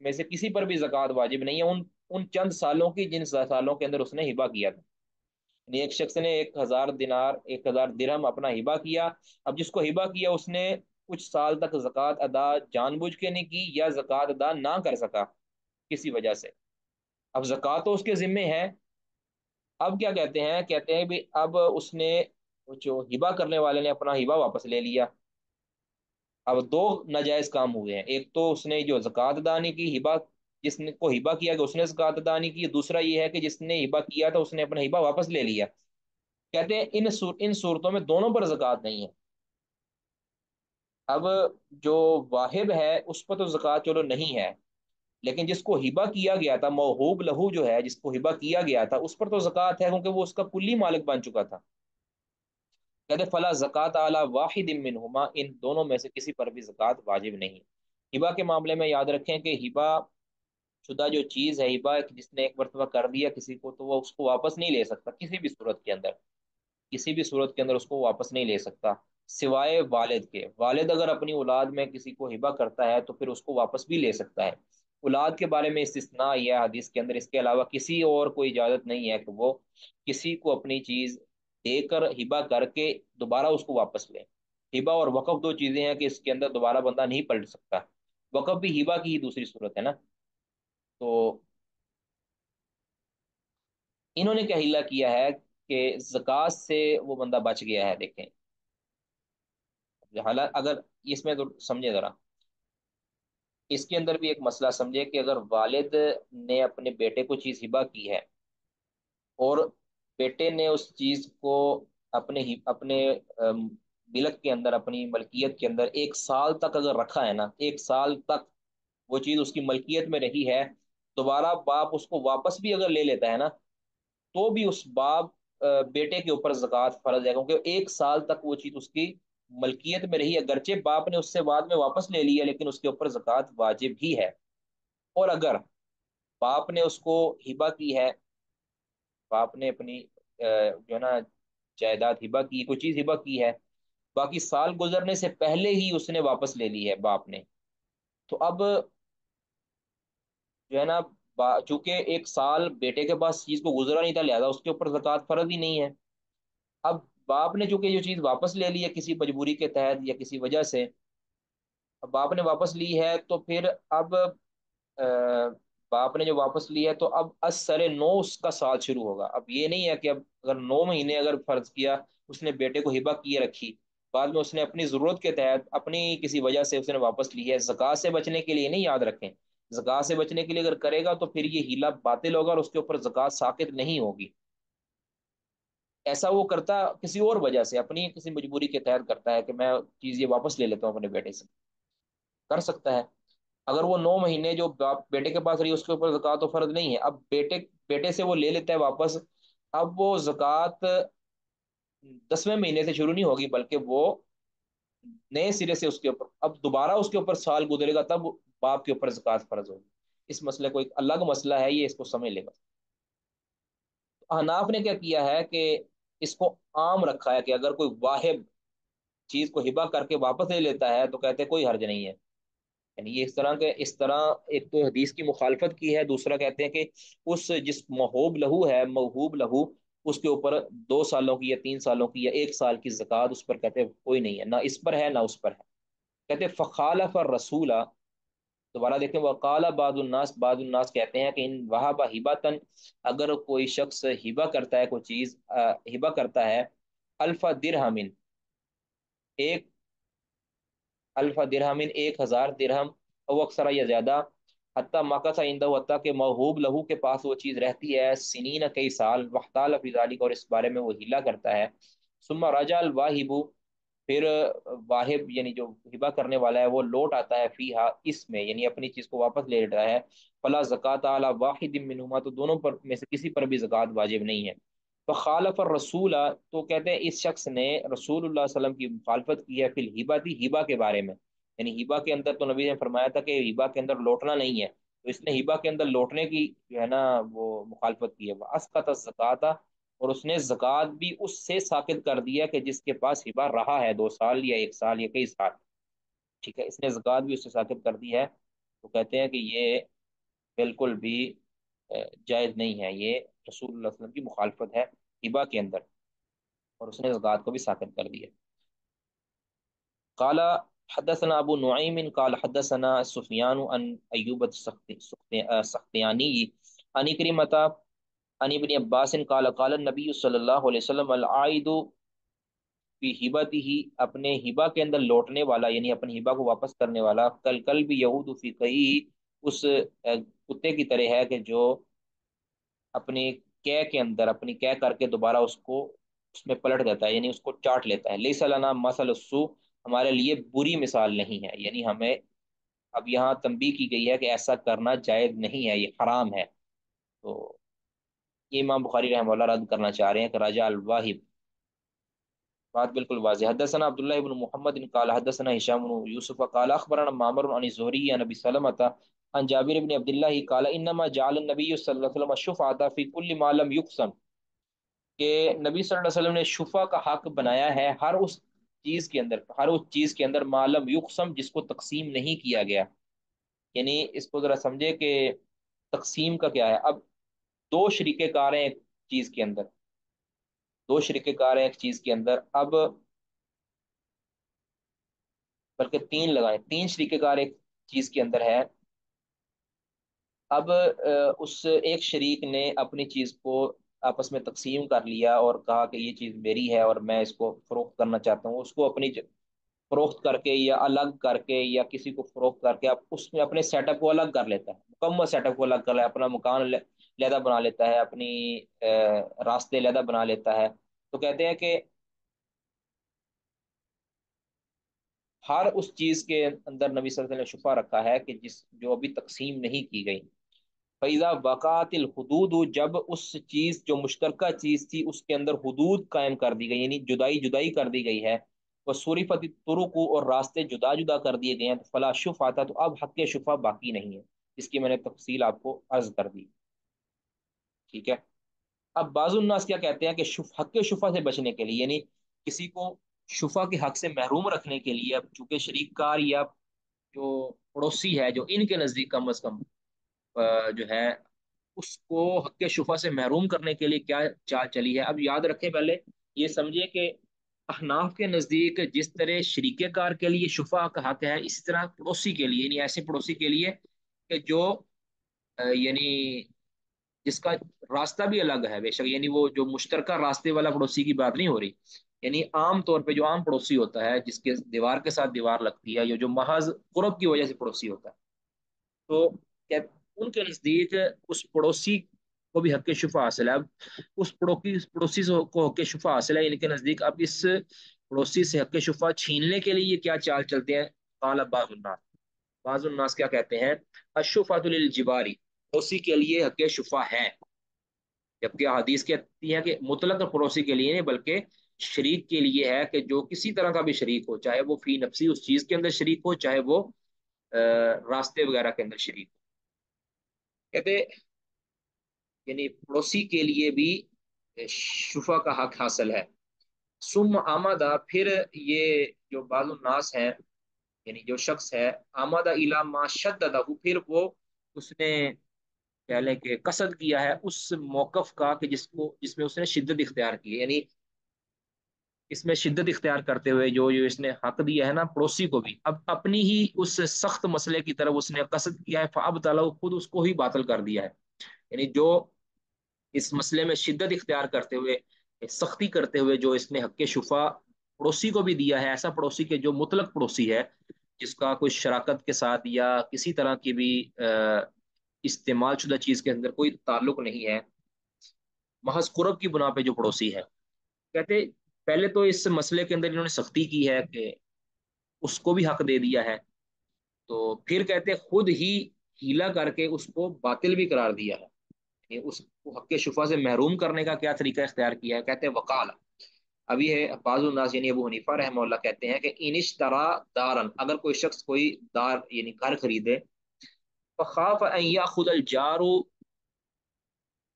میں سے کسی پر بھی زکوٰۃ واجب نہیں ہے۔ ان ان چند سالوں کی، جن سالوں کے اندر اس نے ہبا کیا تھا۔ یعنی ایک شخص نے ایک ہزار دینار، ایک ہزار درہم اپنا ہبا کیا۔ اب جس کو ہبا کیا، اس نے کچھ سال تک زکوٰۃ ادا جان بوجھ کے نہیں کی یا زکوٰۃ ادا نہ کر سکا کسی وجہ سے۔ اب زکوٰۃ تو اس کے ذمے ہے۔ اب کیا کہتے ہیں؟ کہتے ہیں بھی اب اس نے جو ہبا کرنے والے نے اپنا ہبا واپس لے لیا۔ اب دو ناجائز کام ہوئے ہیں۔ ایک تو اس نے جو زکوٰۃ ادا نہیں کی ہبا جس نے کو ہبا کیا کہ اس نے زکوٰۃ ادا نہیں کی۔ دوسرا یہ ہے کہ جس نے ہبا کیا تھا، اس نے اپنا ہبا واپس لے لیا۔ کہتے ہیں ان ان صورتوں میں دونوں پر زکوٰۃ نہیں ہے۔ اب جو واحب ہے، اس پر تو زکوٰۃ چلو نہیں ہے۔ لیکن جس کو ہبا کیا گیا تھا، موہوب لہو جو ہے، جس کو ہبا کیا گیا تھا، اس پر تو زکوٰۃ ہے کیونکہ وہ اس کا کلی مالک بن چکا تھا۔ کہتے فلا زکوٰۃ اعلیٰ واحد منہما، ان دونوں میں سے کسی پر بھی زکوٰۃ واجب نہیں ہبا کے معاملے میں یاد رکھیں کہ ہبا شدہ جو چیز ہے ہبا جس نے ایک مرتبہ کر دیا کسی کو، تو وہ اس کو واپس نہیں لے سکتا، کسی بھی صورت کے اندر۔ کسی بھی صورت کے اندر اس کو واپس نہیں لے سکتا۔ سوائے والد کے۔ والد اگر اپنی اولاد میں کسی کو ہبا کرتا ہے تو پھر اس کو واپس بھی لے سکتا ہے۔ اولاد کے بارے میں استثناء یہ حدیث کے اندر اس کے علاوہ کسی اور کوئی اجازت نہیں ہے کہ وہ کسی کو اپنی چیز دے کر ہبا کر کے دوبارہ اس کو واپس لے۔ ہبا اور وقف دو چیزیں ہیں کہ اس کے اندر دوبارہ بندہ نہیں پلٹ سکتا۔ وقف بھی ہبا کی ہی دوسری صورت ہے نا۔ تو انہوں نے کیا ہلا کیا ہے کہ زکوٰۃ سے وہ بندہ بچ گیا ہے، دیکھیں۔ حالات، اگر اس میں تو سمجھے ذرا۔ اس کے اندر بھی ایک مسئلہ سمجھے کہ اگر والد نے اپنے بیٹے کو چیز ہبا کی ہے اور بیٹے نے اس چیز کو اپنے ہی، اپنے ملک کے اندر، اپنی ملکیت کے اندر ایک سال تک اگر رکھا ہے نا، ایک سال تک وہ چیز اس کی ملکیت میں رہی ہے، دوبارہ باپ اس کو واپس بھی اگر لے لیتا ہے نا، تو بھی اس باپ بیٹے کے اوپر زکوٰۃ فرض ہے۔ کیونکہ ایک سال تک وہ چیز اس کی ملکیت میں رہی اگرچہ باپ نے اس سے بعد میں واپس لے لیا، لیکن اس کے اوپر زکوٰۃ واجب ہی ہے۔ اور اگر باپ نے اس کو ہبا کی ہے، باپ نے اپنی جو ہے نا، جائیداد ہبا کی، کوئی چیز ہبا کی ہے، باقی سال گزرنے سے پہلے ہی اس نے واپس لے لی ہے باپ نے۔ تو اب جو ہے نا چونکہ ایک سال بیٹے کے پاس چیز کو گزرا نہیں تھا، لہٰذا اس کے اوپر زکوٰۃ فرض ہی نہیں ہے۔ اب باپ نے چونکہ جو چیز واپس لے لی ہے کسی مجبوری کے تحت یا کسی وجہ سے باپ نے واپس لی ہے تو پھر اب باپ نے جو واپس لی ہے تو اب اثر نو اس کا سال شروع ہوگا۔ اب یہ نہیں ہے کہ اب اگر نو مہینے اگر فرض کیا، اس نے بیٹے کو ہبا کیے رکھی، بعد میں اس نے اپنی ضرورت کے تحت اپنی کسی وجہ سے اس نے واپس لی ہے۔ زکوٰۃ سے بچنے کے لیے نہیں یاد رکھیں۔ زکوٰۃ سے بچنے کے لیے اگر کرے گا تو پھر یہ ہیلا باطل ہوگا اور اس کے اوپر زکوٰۃ ثابت نہیں ہوگی۔ ایسا وہ کرتا کسی اور وجہ سے، اپنی کسی مجبوری کے تحت کرتا ہے کہ میں چیز یہ واپس لے لیتا ہوں اپنے بیٹے سے۔ کر سکتا ہے۔ اگر وہ نو مہینے جو بیٹے کے پاس رہی، اس کے اوپر زکوٰۃ و فرض نہیں ہے۔ اب بیٹے بیٹے سے وہ لے لیتا ہے واپس۔ اب وہ زکوٰۃ دسویں مہینے سے شروع نہیں ہوگی، بلکہ وہ نئے سرے سے اس کے اوپر، اب دوبارہ اس کے اوپر سال گزرے گا، تب باپ کے اوپر زکوٰۃ فرض ہوگی۔ اس مسئلے کو ایک الگ مسئلہ ہے، یہ اس کو سمجھ لے گا۔ احناف نے کیا کیا ہے کہ اس کو عام رکھا ہے کہ اگر کوئی واحد چیز کو ہبا کر کے واپس لے لیتا ہے تو کہتے ہیں کوئی حرج نہیں ہے۔ یعنی یہ اس طرح کے، اس طرح ایک تو حدیث کی مخالفت کی ہے، دوسرا کہتے ہیں کہ اس جس محوب لہو ہے محوب لہو، اس کے اوپر دو سالوں کی یا تین سالوں کی یا ایک سال کی زکوٰۃ اس پر کہتے ہیں کوئی نہیں ہے، نہ اس پر ہے، نہ اس پر ہے۔ کہتے فخالف رسولہ دوبارہ دیکھیں وہ کالا باد الناس باد الناس کہتے ہیں کہ ان وہابا ہبا تن اگر کوئی شخص ہبا کرتا ہے، کوئی چیز ہبا کرتا ہے الفا درہمن، ایک الفا درہمن، ایک ہزار درہم، او اکثر یا زیادہ، حتیٰ مقص آئندہ حتیٰ کہ محبوب لہو کے پاس وہ چیز رہتی ہے، سنین کئی سال، وحتال فی ذالک اور اس بارے میں وہ ہلا کرتا ہے۔ ثم رجا الواہبو پھر واہب یعنی جو ہبا کرنے والا ہے، وہ لوٹ آتا ہے فی اس میں یعنی اپنی چیز کو واپس لے رہا ہے۔ فلا زکوٰۃ اعلیٰ واحد منہما، تو دونوں پر، میں سے کسی پر بھی زکوٰۃ واجب نہیں ہے۔ تو خالف الرسول، تو کہتے ہیں اس شخص نے رسول اللہ علیہ وسلم کی مخالفت کی ہے فی الحبا تھی ہبا کے بارے میں۔ یعنی ہبا کے اندر تو نبی نے فرمایا تھا کہ ہبا کے اندر لوٹنا نہیں ہے۔ تو اس نے ہبا کے اندر لوٹنے کی جو ہے نا، وہ مخالفت کی ہے۔ وہ اسقط زکوٰۃ اور اس نے زکوٰۃ بھی اس سے ثابت کر دیا کہ جس کے پاس ہبا رہا ہے، دو سال یا ایک سال یا کئی سال۔ ٹھیک ہے، اس نے زکوٰۃ بھی اس سے ثابت کر دی ہے۔ تو کہتے ہیں کہ یہ بالکل بھی جائز نہیں ہے۔ یہ رسول اللہ علیہ وسلم کی مخالفت ہے ہبا کے اندر، اور اس نے زکوٰۃ کو بھی ثابت کر دیا قال حدثنا ابو نعیم، قال حدثنا سفیان عن ایوب السختیانی عن کریمہ عن ابن عباس قال قال النبی صلی اللہ علیہ وسلم، العائد فی ہبتی ہی اپنے ہبا کے اندر لوٹنے والا یعنی اپنی ہبا کو واپس کرنے والا کل کل بھی یہود فی کئی اس کتے کی طرح ہے کہ جو اپنی کہہ کے اندر، اپنی کہہ کر کے دوبارہ اس کو، اس میں پلٹ دیتا ہے یعنی اس کو چاٹ لیتا ہے۔ لئی سلانا مسل السو ہمارے لیے بری مثال نہیں ہے۔ یعنی ہمیں اب یہاں تنبیہ کی گئی ہے کہ ایسا کرنا جائز نہیں ہے، یہ حرام ہے۔ تو یہ امام بخاری رحمہ اللہ رد کرنا چاہ رہے ہیں کہ راجہ الواحب بات بالکل واضح حدثنا عبداللہ ابن محمد قال حدثنا هشام بن یوسف قال اخبرنا معمر عن زہری عن ابی سلمہ عن جابر بن عبداللہ قال انما جعل النبی صلی اللہ علیہ وسلم الشفعہ فی کل ما لم یقسم۔ کہ نبی صلی اللہ علیہ وسلم نے شفا کا حق بنایا ہے ہر اس چیز کے اندر، ہر اس چیز کے اندر معلوم یقسم جس کو تقسیم نہیں کیا گیا۔ یعنی اس کو ذرا سمجھے کہ تقسیم کا کیا ہے۔ اب دو شریک کار ہیں ایک چیز کے اندر۔ دو شریک کار ہیں ایک چیز کے اندر۔ اب بلکہ تین لگائیں۔ تین شریک کار ایک چیز کے اندر ہے اب اس ایک شریک نے اپنی چیز کو آپس میں تقسیم کر لیا اور کہا کہ یہ چیز میری ہے اور میں اس کو فروخت کرنا چاہتا ہوں۔ اس کو اپنی فروخت کر کے یا الگ کر کے یا کسی کو فروخت کر کے اس میں اپنے سیٹ اپ کو الگ کر لیتا ہے۔ مکمل سیٹ اپ کو الگ کر لے، اپنا مکان لیدہ بنا لیتا ہے، اپنی راستے لیدہ بنا لیتا ہے۔ تو کہتے ہیں کہ ہر اس چیز کے اندر نبی صلی اللہ علیہ وسلم نے شفا رکھا ہے کہ جس جو ابھی تقسیم نہیں کی گئی۔ فیضا وقات الحدود، جب اس چیز جو مشترکہ چیز تھی، اس کے اندر حدود قائم کر دی گئی یعنی جدائی جدائی کر دی گئی ہے۔ وہ سوری فتی ترک اور راستے جدا جدا کر دیے گئے ہیں۔ تو فلا شف آتا تو اب حق شفا باقی نہیں ہے۔ اس کی میں نے تفصیل آپ کو عرض کر دی۔ ٹھیک ہے؟ اب بعض الناس کیا کہتے ہیں کہ شف، حق شفا سے بچنے کے لیے یعنی کسی کو شفا کے حق سے محروم رکھنے کے لیے اب چونکہ شریک کار یا جو پڑوسی ہے، جو ان کے نزدیک کم از کم جو ہے، اس کو حق شفا سے محروم کرنے کے لیے کیا چال چلی ہے؟ اب یاد رکھیں پہلے یہ سمجھے کہ احناف کے نزدیک جس طرح شریک کار کے لیے شفا کا حق ہے، اسی طرح پڑوسی کے لیے یعنی ایسے پڑوسی کے لیے کہ جو یعنی جس کا راستہ بھی الگ ہے، بے شک یعنی وہ جو مشترکہ راستے والا پڑوسی کی بات نہیں ہو رہی یعنی عام طور پہ جو عام پڑوسی ہوتا ہے، جس کے دیوار کے ساتھ دیوار لگتی ہے یا جو محض قرب کی وجہ سے پڑوسی ہوتا ہے، تو ان کے نزدیک اس پڑوسی کو بھی حق شفا حاصل ہے؟ اب اس پڑوسی پڑوسی کو حق شفا حاصل ہے یعنی ان کے نزدیک اب اس پڑوسی سے حق شفا چھیننے کے لیے کیا چال چلتے ہیں؟ قال بعض الناس۔ بعض الناس کیا کہتے ہیں؟ اشفات للجباری۔ پڑوسی کے لیے حق شفا ہے جبکہ حدیث کہتی ہے کہ مطلق پڑوسی کے لیے نہیں، بلکہ شریک کے لیے ہے کہ جو کسی طرح کا بھی شریک ہو، چاہے وہ فی نفسی اس چیز کے اندر شریک ہو، چاہے وہ راستے وغیرہ کے اندر شریک ہو۔ کہتے یعنی پڑوسی کے لیے بھی شفا کا حق حاصل ہے۔ سم آمدہ پھر یہ جو بعض الناس ہیں یعنی جو شخص ہے آمدہ ما شددہ، پھر وہ اس نے کہہ لیں کہ قصد کیا ہے اس موقف کا کہ جس کو جس میں اس نے شدت اختیار کی ہے یعنی اس میں شدت اختیار کرتے ہوئے جو جو اس نے حق دیا ہے نا پڑوسی کو بھی، اب اپنی ہی اس سخت مسئلے کی طرف اس نے قصد کیا ہے فاب تعالیٰ خود اس کو ہی باطل کر دیا ہے۔ یعنی جو اس مسئلے میں شدت اختیار کرتے ہوئے، سختی کرتے ہوئے جو اس نے حق شفا پڑوسی کو بھی دیا ہے، ایسا پڑوسی کے جو مطلق پڑوسی ہے، جس کا کوئی شراکت کے ساتھ یا کسی طرح کی بھی استعمال شدہ چیز کے اندر کوئی تعلق نہیں ہے۔ محض قرب کی بنا پہ جو پڑوسی ہے۔ کہتے پہلے تو اس مسئلے کے اندر انہوں نے سختی کی ہے کہ اس کو بھی حق دے دیا ہے۔ تو پھر کہتے خود ہی ہیلا کر کے اس کو باطل بھی قرار دیا ہے۔ یعنی اس کو حق شفا سے محروم کرنے کا کیا طریقہ اختیار کیا ہے؟ کہتے وکال ابھی ہے بعض الناس یعنی ابو حنیفہ رحمہ اللہ کہتے ہیں کہ انش طرح دارن، اگر کوئی شخص کوئی دار یعنی گھر خریدے فخاف ان خود الجارو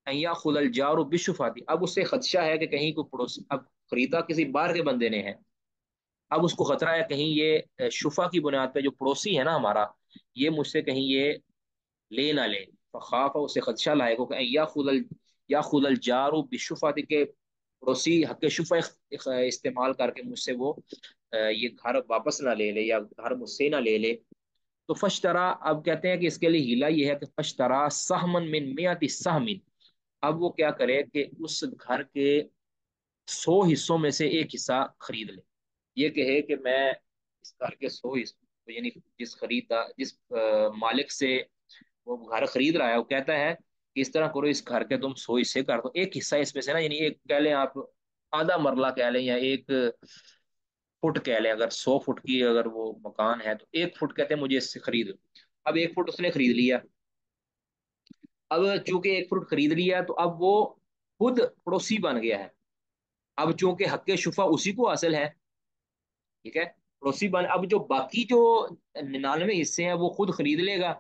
ان خود الجارو بشفاتی اب اس سے خدشہ ہے کہ کہیں کو پڑوس اب خریدا کسی بار کے بندے نے ہے۔ اب اس کو خطرہ ہے کہیں یہ شفا کی بنیاد پہ جو پڑوسی ہے نا ہمارا، یہ مجھ سے کہیں یہ لے نہ لے۔ فخاف اسے خدشہ لائے کو کہ یا خود یا خود الجارو بشفاتی کے پڑوسی حق شفا استعمال کر کے مجھ سے وہ یہ گھر واپس نہ لے لے یا گھر مجھ سے نہ لے لے۔ تو فشترا اب کہتے ہیں کہ اس کے لیے ہیلا یہ ہے کہ فشترا سہمن من میاتی سہمن اب وہ کیا کرے کہ اس گھر کے سو حصوں میں سے ایک حصہ خرید لے۔ یہ کہے کہ میں اس گھر کے سو حصوں یعنی جس خریدا، جس مالک سے وہ گھر خرید رہا ہے، وہ کہتا ہے کہ اس طرح کرو، اس گھر کے تم سو حصے کر دو۔ ایک حصہ اس میں سے نا یعنی ایک کہہ لیں آپ، آدھا مرلہ کہہ لیں یا ایک فٹ کہہ لیں، اگر سو فٹ کی اگر وہ مکان ہے تو ایک فٹ کہتے ہیں مجھے اس سے خرید۔ اب ایک فٹ اس نے خرید لیا۔ اب چونکہ ایک فٹ خرید لیا تو اب وہ خود پڑوسی بن گیا ہے۔ اب چونکہ حق شفا اسی کو حاصل ہے، ٹھیک ہے؟ پڑوسی بن، اب جو باقی جو ننانوے حصے ہیں وہ خود خرید لے گا۔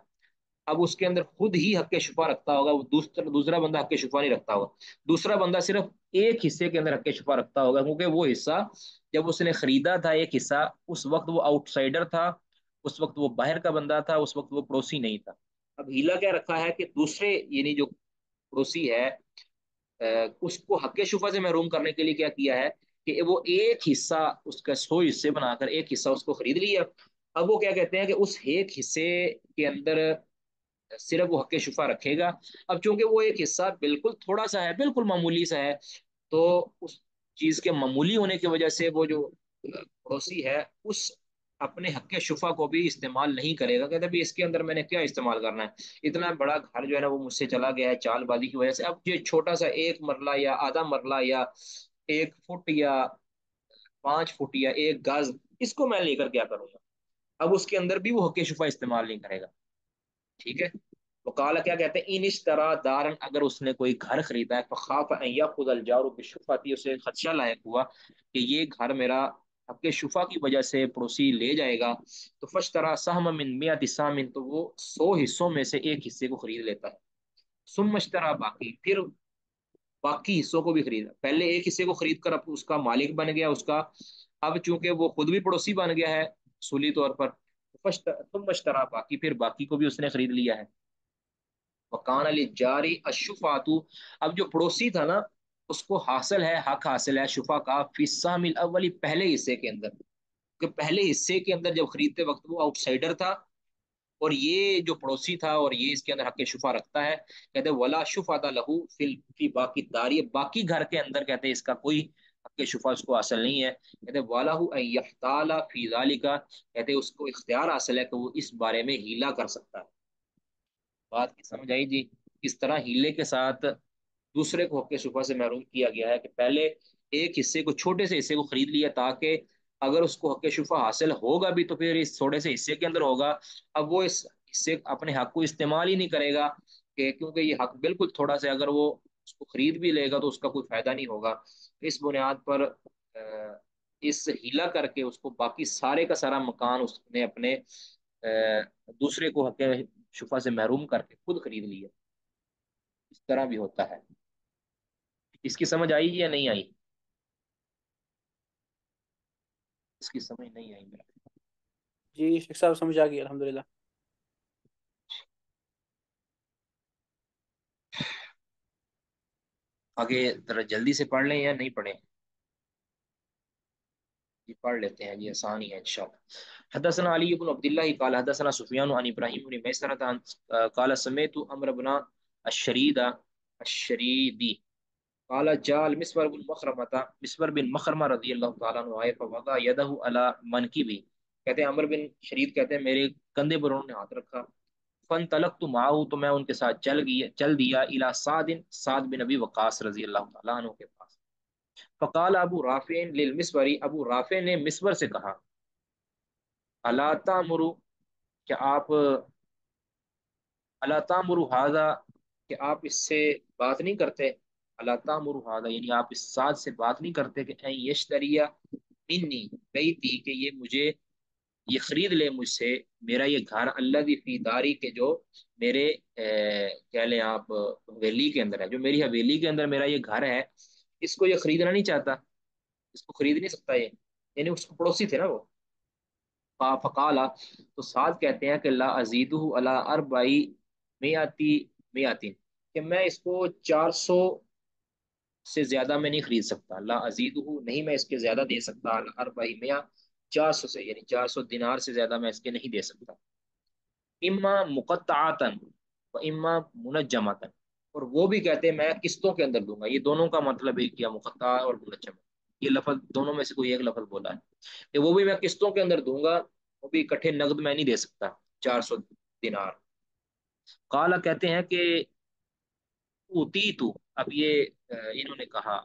اب اس کے اندر خود ہی حق شفا رکھتا ہوگا، وہ دوسرا دوسرا بندہ حق شفا نہیں رکھتا ہوگا۔ دوسرا بندہ صرف ایک حصے کے اندر حق شفا رکھتا ہوگا، کیونکہ وہ حصہ جب اس نے خریدا تھا، ایک حصہ، اس وقت وہ آؤٹ سائڈر تھا، اس وقت وہ باہر کا بندہ تھا، اس وقت وہ پڑوسی نہیں تھا۔ اب ہیلا کیا رکھا ہے کہ دوسرے یعنی جو پڑوسی ہے اس کو حق شفا سے محروم کرنے کے لیے کیا کیا ہے کہ وہ ایک حصہ اس کا سو حصے بنا کر ایک حصہ اس کو خرید لیا۔ اب وہ کیا کہتے ہیں کہ اس ایک حصے کے اندر صرف وہ حق شفا رکھے گا۔ اب چونکہ وہ ایک حصہ بالکل تھوڑا سا ہے، بالکل معمولی سا ہے، تو اس چیز کے معمولی ہونے کی وجہ سے وہ جو پڑوسی ہے، اس اپنے حق شفا کو بھی استعمال نہیں کرے گا۔ کہتے اس کے اندر میں نے کیا استعمال کرنا ہے؟ اتنا بڑا گھر جو ہے نا، وہ مجھ سے چلا گیا ہے چال بازی کی وجہ سے۔ اب یہ چھوٹا سا ایک مرلہ یا آدھا مرلہ یا ایک فٹ یا پانچ فٹ یا ایک گز، اس کو میں لے کر کیا کروں گا؟ اب اس کے اندر بھی وہ حق شفا استعمال نہیں کرے گا۔ ٹھیک ہے؟ وکالا کیا کہتے ہیں؟ انش طرح دارن، اگر اس نے کوئی گھر خریدا ہے، فخاف خود الجارو بشفاتی اسے خدشہ لائق ہوا کہ یہ گھر میرا حق شفا کی وجہ سے پڑوسی لے جائے گا، تو فش طرح سہم من میات سامن، تو وہ سو حصوں میں سے ایک حصے کو خرید لیتا ہے۔ سم مشترا باقی، پھر باقی حصوں کو بھی خریدا پہلے ایک حصے کو خرید کر اس کا مالک بن گیا، اس کا اب چونکہ وہ خود بھی پڑوسی بن گیا ہے، اصولی طور پر تم مشترا باقی، پھر باقی کو بھی اس نے خرید لیا ہے۔ وکان علی جاری اشفاتو اب جو پڑوسی تھا نا، اس کو حاصل ہے، حق حاصل ہے شفا کا فصہ مل اولی پہلے حصے کے اندر۔ کہ پہلے حصے کے اندر جب خریدتے وقت وہ آؤٹ سائڈر تھا، اور یہ جو پڑوسی تھا، اور یہ اس کے اندر حق شفا رکھتا ہے، کہتے ولا شفا لہو فل فی باقی داری باقی گھر کے اندر کہتے اس کا کوئی حق شفا اس کو حاصل نہیں ہے۔ کہتے والا فی کا کہتے اس کو اختیار حاصل ہے کہ وہ اس بارے میں ہیلا کر سکتا ہے۔ بات کی سمجھ آئی جی؟ اس طرح ہیلے کے ساتھ دوسرے کو حق شفا سے محروم کیا گیا ہے کہ پہلے ایک حصے کو، چھوٹے سے حصے کو خرید لیا تاکہ اگر اس کو حق شفا حاصل ہوگا بھی تو پھر اس تھوڑے سے حصے کے اندر ہوگا۔ اب وہ اس حصے، اپنے حق کو استعمال ہی نہیں کرے گا کہ کیونکہ یہ حق بالکل تھوڑا سا اگر وہ اس کو خرید بھی لے گا تو اس کا کوئی فائدہ نہیں ہوگا۔ اس بنیاد پر اس ہیلا کر کے اس کو باقی سارے کا سارا مکان اس نے اپنے دوسرے کو حق شفا سے محروم کر کے خود خرید لیا۔ اس طرح بھی ہوتا ہے۔ اس کی سمجھ آئی یا نہیں آئی؟ اس کی سمجھ نہیں آئی۔ میرا جی شیخ صاحب، سمجھ آ گئی الحمد آگے ذرا جلدی سے پڑھ لیں یا نہیں پڑھیں؟ جی پڑھ لیتے ہیں جی آسان ہی ہے انشاءاللہ۔ حدثنا علی بن عبداللہ، قال حدثنا سفیان عن ابراہیم بن میسرۃ قال سمعت امر بن الشرید الشریدی، قال جاء المسور بن مخرمہ مسور بن مخرمہ رضی اللہ تعالیٰ عنہ آئے، فوضع یدہ علی منکبی۔ کہتے ہیں عمر بن شرید کہتے ہیں، میرے کندھے پر انہوں نے ہاتھ رکھا۔ فن تلق تو ماؤ تو میں ان کے ساتھ چل گیا، چل دیا الا سعد سعد بن ابی وقاص رضی اللہ تعالیٰ عنہ کے پاس۔ فقال ابو رافع للمسوری ابو رافع نے مسور سے کہا، الا تامرو کہ آپ اللہ تامرو حاضا کہ آپ اس سے بات نہیں کرتے اللہ تامرو حاضا یعنی آپ اس ساتھ سے بات نہیں کرتے کہ این یشتریا منی، کہی تھی کہ یہ مجھے یہ خرید لے مجھ سے، میرا یہ گھر اللہ کی فی داری کے جو میرے کہہ لیں آپ، حویلی کے اندر ہے، جو میری حویلی کے اندر میرا یہ گھر ہے، اس کو یہ خریدنا نہیں چاہتا، اس کو خرید نہیں سکتا یہ یعنی اس کو پڑوسی تھے نا وہ۔ فقالا، تو ساتھ کہتے ہیں کہ اللہ عزیز اللہ اربائی میاتی میاتین کہ میں اس کو چار سو سے زیادہ میں نہیں خرید سکتا اللہ عزیز نہیں میں اس کے زیادہ دے سکتا اللہ اربائی میا چار سو سے یعنی چار سو دینار سے زیادہ میں اس کے نہیں دے سکتا۔ اما مقطعاتن و اما منجماتن اور وہ بھی کہتے ہیں، میں قسطوں کے اندر دوں گا۔ یہ دونوں کا مطلب ہے کیا مقطع اور منجم۔ یہ لفظ دونوں میں سے کوئی ایک لفظ بولا ہے کہ وہ بھی میں قسطوں کے اندر دوں گا، وہ بھی اکٹھے نقد میں نہیں دے سکتا۔ چار سو دینار۔ کالا کہتے ہیں کہ اوتی تو اب یہ انہوں نے کہا،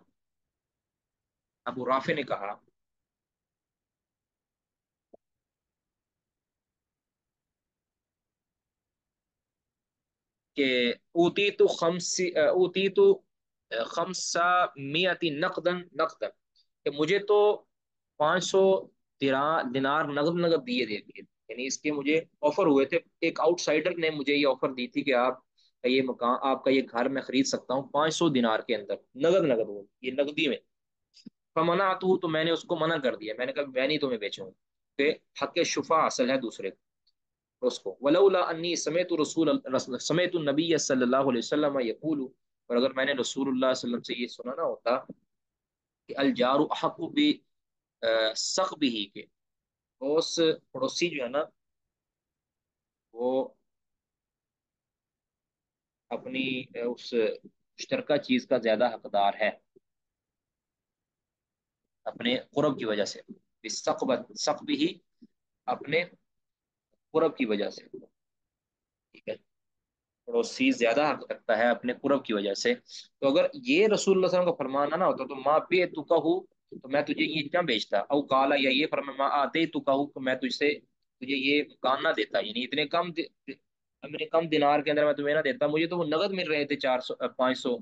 ابو رافع نے کہا کہ اوتی تو خمسی اوتی تو خمسا میتی نقدن نقدن کہ مجھے تو پانچ سو دینار نقد نقد دیے دے دیے یعنی اس کے مجھے آفر ہوئے تھے۔ ایک آؤٹ سائڈر نے مجھے یہ آفر دی تھی کہ آپ کا یہ مکان، آپ کا یہ گھر میں خرید سکتا ہوں پانچ سو دینار کے اندر۔ نقد نقد وہ، یہ نقدی میں۔ فمنا آتا ہوں تو میں نے اس کو منع کر دیا۔ میں نے کہا، میں نہیں تمہیں بیچوں کہ حق شفا اصل ہے دوسرے۔ کو اس کو ولولا انی سمیت رسول سمیت النبی صلی اللہ علیہ وسلم یقول اور اگر میں نے رسول اللہ صلی اللہ علیہ وسلم سے یہ سنا نہ ہوتا کہ الجار احق بھی سخ بھی ہی کے اس پڑوسی جو ہے نا، وہ اپنی اس مشترکہ چیز کا زیادہ حقدار ہے۔ اپنے قرب کی وجہ سے۔ سخ بھی ہی اپنے قرب کی وجہ سے۔ ٹھیک ہے۔ پڑوسی زیادہ حق رکھتا ہے اپنے قرب کی وجہ سے۔ تو اگر یہ رسول اللہ صلی اللہ علیہ وسلم کا فرمانا نہ ہوتا تو ماں بے تو کہوں تو میں تجھے یہ کیا بیچتا۔ او کالا یا یہ فرما ماں آتے تو کہوں کہ میں تجھ سے تجھے یہ مکان نہ دیتا۔ یعنی اتنے کم میرے کم دینار کے اندر میں تمہیں نہ دیتا۔ مجھے تو وہ نقد مل رہے تھے چار سو پانچ سو۔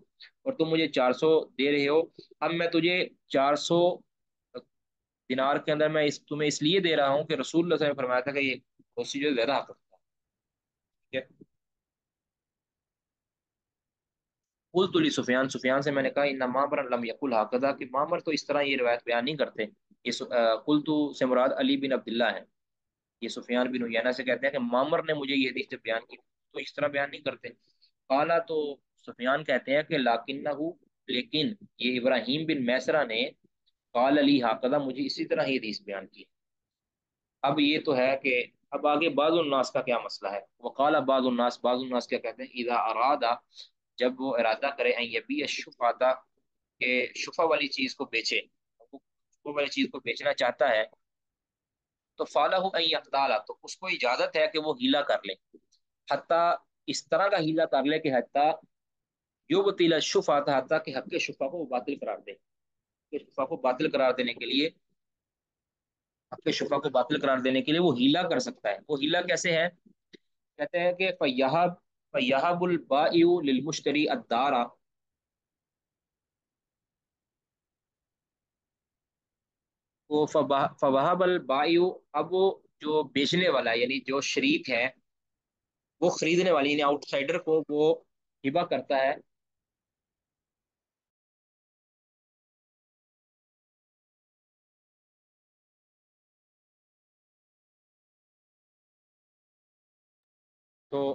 اور تم مجھے چار سو دے رہے ہو۔ اب میں تجھے چار سو دینار کے اندر میں اس، تمہیں اس لیے دے رہا ہوں کہ رسول اللہ صلی اللہ علیہ وسلم نے فرمایا تھا کہ یہ اسی جو زیادہ حق رکھتا ٹھیک ہے قلت لی سفیان سفیان سے میں نے کہا ان مامر لم یقل حقدا کہ مامر تو اس طرح یہ روایت بیان نہیں کرتے یہ قلت سے مراد علی بن عبداللہ ہے یہ سفیان بن عیانہ سے کہتے ہیں کہ مامر نے مجھے یہ حدیث بیان کی تو اس طرح بیان نہیں کرتے قالا تو سفیان کہتے ہیں کہ لاکنہ لیکن یہ ابراہیم بن میسرہ نے قال علی حقدا مجھے اسی طرح ہی حدیث بیان کی اب یہ تو ہے کہ اب آگے بعض الناس کا کیا مسئلہ ہے؟ وقال بعض الناس بعض الناس کیا کہتے ہیں؟ اذا ارادہ جب وہ ارادہ کرے یہ بھی شفاتا کہ شفا والی چیز کو بیچے شفا والی چیز کو بیچنا چاہتا ہے، تو فالہ یقدالا تو اس کو اجازت ہے کہ وہ ہیلا کر لے۔ حتیٰ اس طرح کا ہیلا کر لے کہ حتیٰ جو بتیلا شفا تھا حتیٰ کہ حق شفا کو وہ باطل قرار دے۔ کہ شفا کو باطل قرار دینے کے لیے اپنے شفا کو باطل قرار دینے کے لیے وہ ہیلا کر سکتا ہے۔ وہ ہیلا کیسے ہے؟ کہتے ہیں کہ فیاب فیاب البائیو للمشتری الدارا۔ کو فواہ البائیو اب وہ جو بیچنے والا یعنی جو شریک ہے، وہ خریدنے والی یعنی آؤٹ سائڈر کو وہ ہبا کرتا ہے۔ تو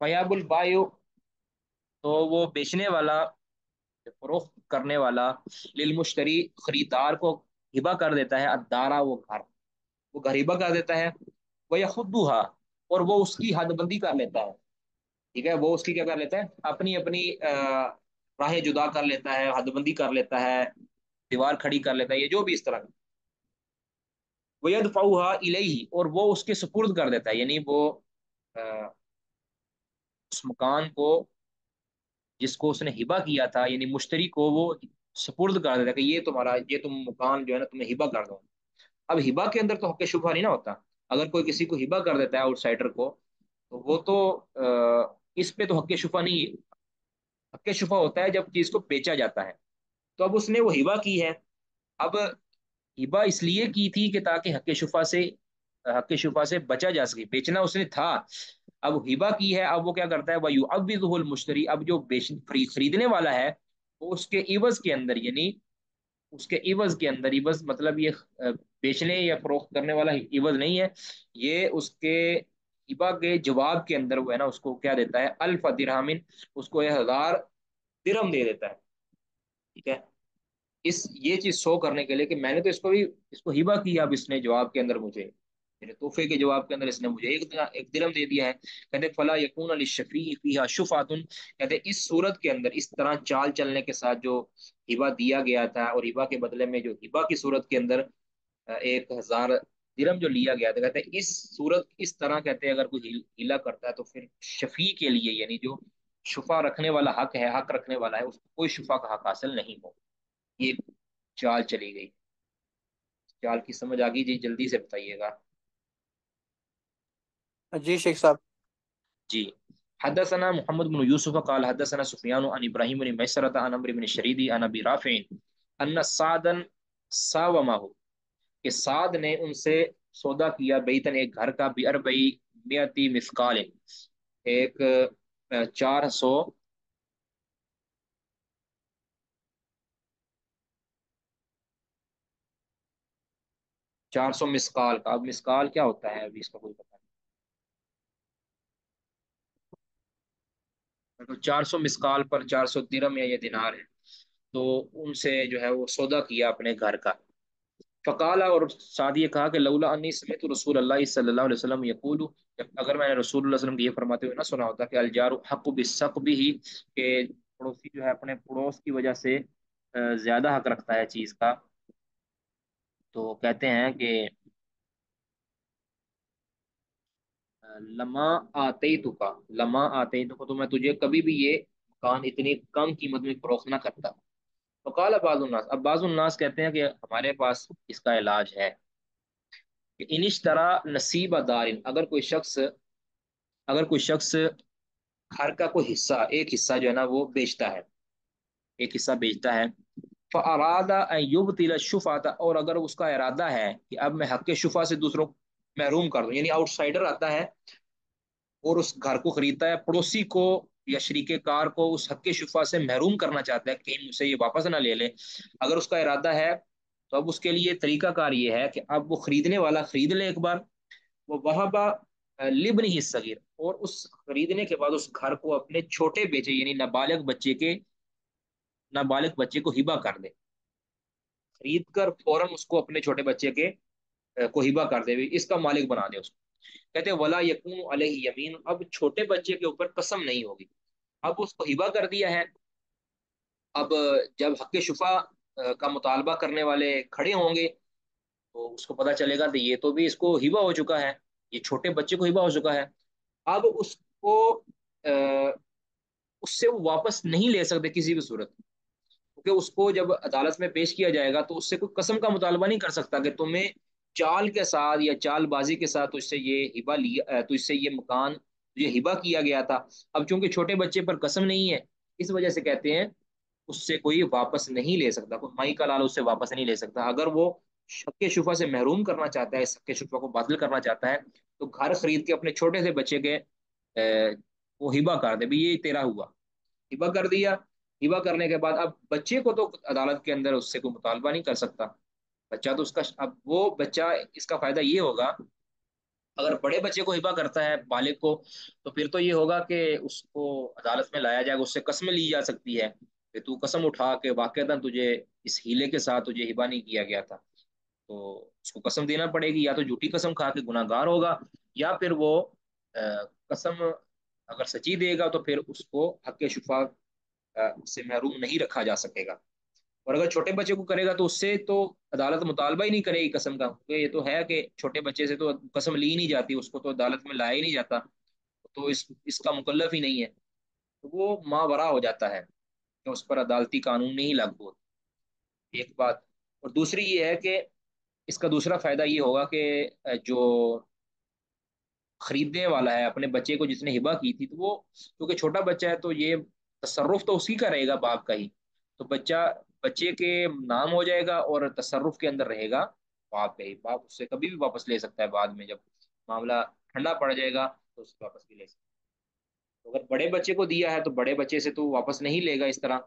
فیاب البایو تو وہ بیچنے والا فروخت کرنے والا للمشتری خریدار کو ہبا کر دیتا ہے ادارا وہ گھر۔ وہ گھر ہبا کر دیتا ہے، وہ یا خود اور وہ اس کی حد بندی کر لیتا ہے۔ ٹھیک ہے، وہ اس کی کیا کر لیتا ہے؟ اپنی اپنی راہیں جدا کر لیتا ہے، حد بندی کر لیتا ہے، دیوار کھڑی کر لیتا ہے، یہ جو بھی اس طرح وہ ید فاؤہا اور وہ اس کے سپرد کر دیتا ہے یعنی وہ اس مکان کو، جس کو اس نے ہبا کیا تھا یعنی مشتری کو وہ سپرد کر دیتا ہے کہ یہ تمہارا، یہ تم مکان جو ہے نا، تمہیں ہبا کر دو۔ اب ہبا کے اندر تو حق شبہ نہیں نہ ہوتا۔ اگر کوئی کسی کو ہبا کر دیتا ہے آؤٹ سائڈر کو، تو وہ تو اس پہ تو حق شفا نہیں، حق شفا ہوتا ہے جب چیز کو بیچا جاتا ہے۔ تو اب اس نے وہ ہبا کی ہے۔ اب ہبا اس لیے کی تھی کہ تاکہ حق شفا سے، حق شفا سے بچا جا سکے، بیچنا اس نے تھا۔ اب ہبا کی ہے، اب وہ کیا کرتا ہے؟ وہ اب المشتری۔ اب جو خریدنے والا ہے، وہ اس کے عوض کے اندر یعنی اس کے عوض کے اندر، عوض مطلب یہ بیچنے یا فروخت کرنے والا عوض نہیں ہے۔ یہ اس کے ہبا کے جواب کے اندر وہ ہے نا، اس کو کیا دیتا ہے؟ الف درہمن، اس کو یہ ہزار درم دے دیتا ہے۔ ٹھیک ہے؟ اس یہ چیز شو کرنے کے لیے کہ میں نے تو اس کو بھی اس کو ہبا کیا اب اس نے جواب کے اندر مجھے۔ میرے تحفے کے جواب کے اندر اس نے مجھے ایک ایک درم دے دیا ہے۔ کہتے فلا یقون علی شفیع فیہا شفاتن کہتے اس صورت کے اندر، اس طرح چال چلنے کے ساتھ جو ہبا دیا گیا تھا اور ہبا کے بدلے میں جو ہبا کی صورت کے اندر ایک ہزار درم جو لیا گیا تھا، کہتے ہیں، اس صورت اس طرح کہتے ہیں، اگر کوئی ہیلا کرتا ہے تو پھر شفیع کے لیے یعنی جو شفا رکھنے والا حق ہے، حق رکھنے والا ہے، اس کو کوئی شفا کا حق حاصل نہیں ہو یہ چال چلی گئی۔ چال کی سمجھ آ گئی جی جلدی سے بتائیے گا۔ جی شیخ صاحب۔ جی۔ حدثنا محمد بن یوسف قال حدثنا سفیان عن ابراہیم بن میسرت عن عمر بن شریدی عن ابی رافع ان سعدن ساومہ کہ سعد نے ان سے سودا کیا بیتن ایک گھر کا بی اربئی میتی مسقال ایک چار سو چار سو مسقال کا۔ اب مسقال کیا ہوتا ہے ابھی اس کا کوئی پتہ نہیں۔ چار سو مسقال پر چار سو درم یا یہ دینار ہے۔ تو ان سے جو ہے وہ سودا کیا اپنے گھر کا۔ فقالا اور سعدی یہ کہا کہ لولا انی سمیت رسول اللہ صلی اللہ علیہ وسلم یقول اگر میں نے رسول اللہ علیہ وسلم یہ فرماتے ہوئے نہ سنا ہوتا کہ الجار حق بالسق بھی کہ پڑوسی جو ہے اپنے پڑوس کی وجہ سے زیادہ حق رکھتا ہے چیز کا۔ تو کہتے ہیں کہ، لما آتے تو کا لما آتے تو تو میں تجھے کبھی بھی یہ مکان اتنی کم قیمت میں فروخت نہ کرتا۔ وقال بعض الناس، اب بعض الناس کہتے ہیں کہ ہمارے پاس اس کا علاج ہے۔ کہ انش طرح نصیب دارن، اگر کوئی شخص، اگر کوئی شخص گھر کا کوئی حصہ، ایک حصہ جو ہے نا وہ بیچتا ہے۔ ایک حصہ بیچتا ہے۔ فارادہ یبطل الشفاء اور اگر اس کا ارادہ ہے کہ اب میں حق شفا سے دوسروں محروم کر دوں یعنی آؤٹ سائڈر آتا ہے اور اس گھر کو خریدتا ہے، پڑوسی کو یا شریک کار کو اس حق شفا سے محروم کرنا چاہتا ہے کہیں مجھ سے یہ واپس نہ لے لے۔ اگر اس کا ارادہ ہے تو اب اس کے لیے طریقہ کار یہ ہے کہ اب وہ خریدنے والا خرید لے ایک بار۔ وہ وہابا لب نہیں صغیر اور اس خریدنے کے بعد اس گھر کو اپنے چھوٹے بیچے یعنی نابالغ بچے کے نابالغ بچے کو ہبا کر دے۔ خرید کر فوراً اس کو اپنے چھوٹے بچے کے کو ہبا کر دے، اس کا مالک بنا دے اس کو۔ کہتے ولا یقون علیہ یمین اب چھوٹے بچے کے اوپر قسم نہیں ہوگی۔ اب اس کو ہبا کر دیا ہے۔ اب جب حق شفا کا مطالبہ کرنے والے کھڑے ہوں گے، تو اس کو پتا چلے گا کہ یہ تو بھی اس کو ہبا ہو چکا ہے۔ یہ چھوٹے بچے کو ہبا ہو چکا ہے۔ اب اس کو اس سے وہ واپس نہیں لے سکتے کسی بھی صورت۔ کیونکہ اس کو جب عدالت میں پیش کیا جائے گا تو اس سے کوئی قسم کا مطالبہ نہیں کر سکتا کہ تمہیں چال کے ساتھ یا چال بازی کے ساتھ اس سے یہ ہبا لیا تو اس سے یہ مکان، یہ ہبا کیا گیا تھا۔ اب چونکہ چھوٹے بچے پر قسم نہیں ہے، اس وجہ سے کہتے ہیں اس سے کوئی واپس نہیں لے سکتا، کوئی مائی کا لال اس سے واپس نہیں لے سکتا۔ اگر وہ شک شفا سے محروم کرنا چاہتا ہے، شک شفا کو باطل کرنا چاہتا ہے، تو گھر خرید کے اپنے چھوٹے سے بچے کے وہ ہبا کر دے بھی یہ تیرا ہوا۔ ہبا کر دیا ہبا کرنے کے بعد اب بچے کو تو عدالت کے اندر اس سے کوئی مطالبہ نہیں کر سکتا۔ بچہ تو اس کا اب وہ بچہ اس کا فائدہ یہ ہوگا، اگر بڑے بچے کو ہبا کرتا ہے، بالغ کو، تو پھر تو یہ ہوگا کہ اس کو عدالت میں لایا جائے گا، اس سے قسمیں لی جا سکتی ہے کہ تو قسم اٹھا کے واقع تجھے اس ہیلے کے ساتھ تجھے ہبا نہیں کیا گیا تھا۔ تو اس کو قسم دینا پڑے گی، یا تو جھوٹی قسم کھا کے گناہ گار ہوگا، یا پھر وہ قسم اگر سچی دے گا تو پھر اس کو حق شفا سے محروم نہیں رکھا جا سکے گا۔ اور اگر چھوٹے بچے کو کرے گا تو اس سے تو عدالت مطالبہ ہی نہیں کرے گی قسم کا یہ تو ہے کہ چھوٹے بچے سے تو قسم لی نہیں جاتی، اس کو تو عدالت میں لایا ہی نہیں جاتا، تو اس اس کا مکلف ہی نہیں ہے۔ تو وہ ماورا ہو جاتا ہے کہ اس پر عدالتی قانون نہیں لاگو ہوتا۔ ایک بات۔ اور دوسری یہ ہے کہ اس کا دوسرا فائدہ یہ ہوگا کہ جو خریدنے والا ہے، اپنے بچے کو جس نے ہبا کی تھی، تو وہ، کیونکہ چھوٹا بچہ ہے تو یہ تصرف تو اسی کا رہے گا باپ کا ہی۔ تو بچہ، بچے کے نام ہو جائے گا اور تصرف کے اندر رہے گا باپ کا ہی۔ باپ اس سے کبھی بھی واپس لے سکتا ہے بعد میں جب معاملہ ٹھنڈا پڑ جائے گا تو اس سے واپس بھی لے سکتا ہے۔ اگر بڑے بچے کو دیا ہے تو بڑے بچے سے تو واپس نہیں لے گا اس طرح۔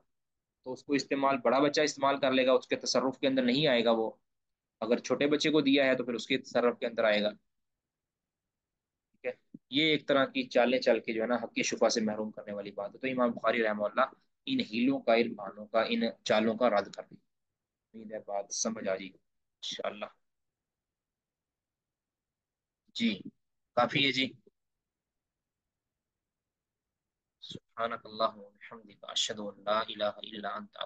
تو اس کو استعمال، بڑا بچہ استعمال کر لے گا، اس کے تصرف کے اندر نہیں آئے گا وہ۔ اگر چھوٹے بچے کو دیا ہے تو پھر اس کے تصرف کے اندر آئے گا۔ یہ ایک طرح کی چالیں چل کے جو ہے نا حق شفا سے محروم کرنے والی بات ہے۔ تو امام بخاری رحمہ اللہ ان ہیلوں کا، ان بہانوں کا، ان چالوں کا رد کر دی امید ہے بات سمجھ آ جی انشاءاللہ۔ جی کافی ہے جی۔ سبحانك اللهم وبحمدك اشهد ان لا اله الا انت۔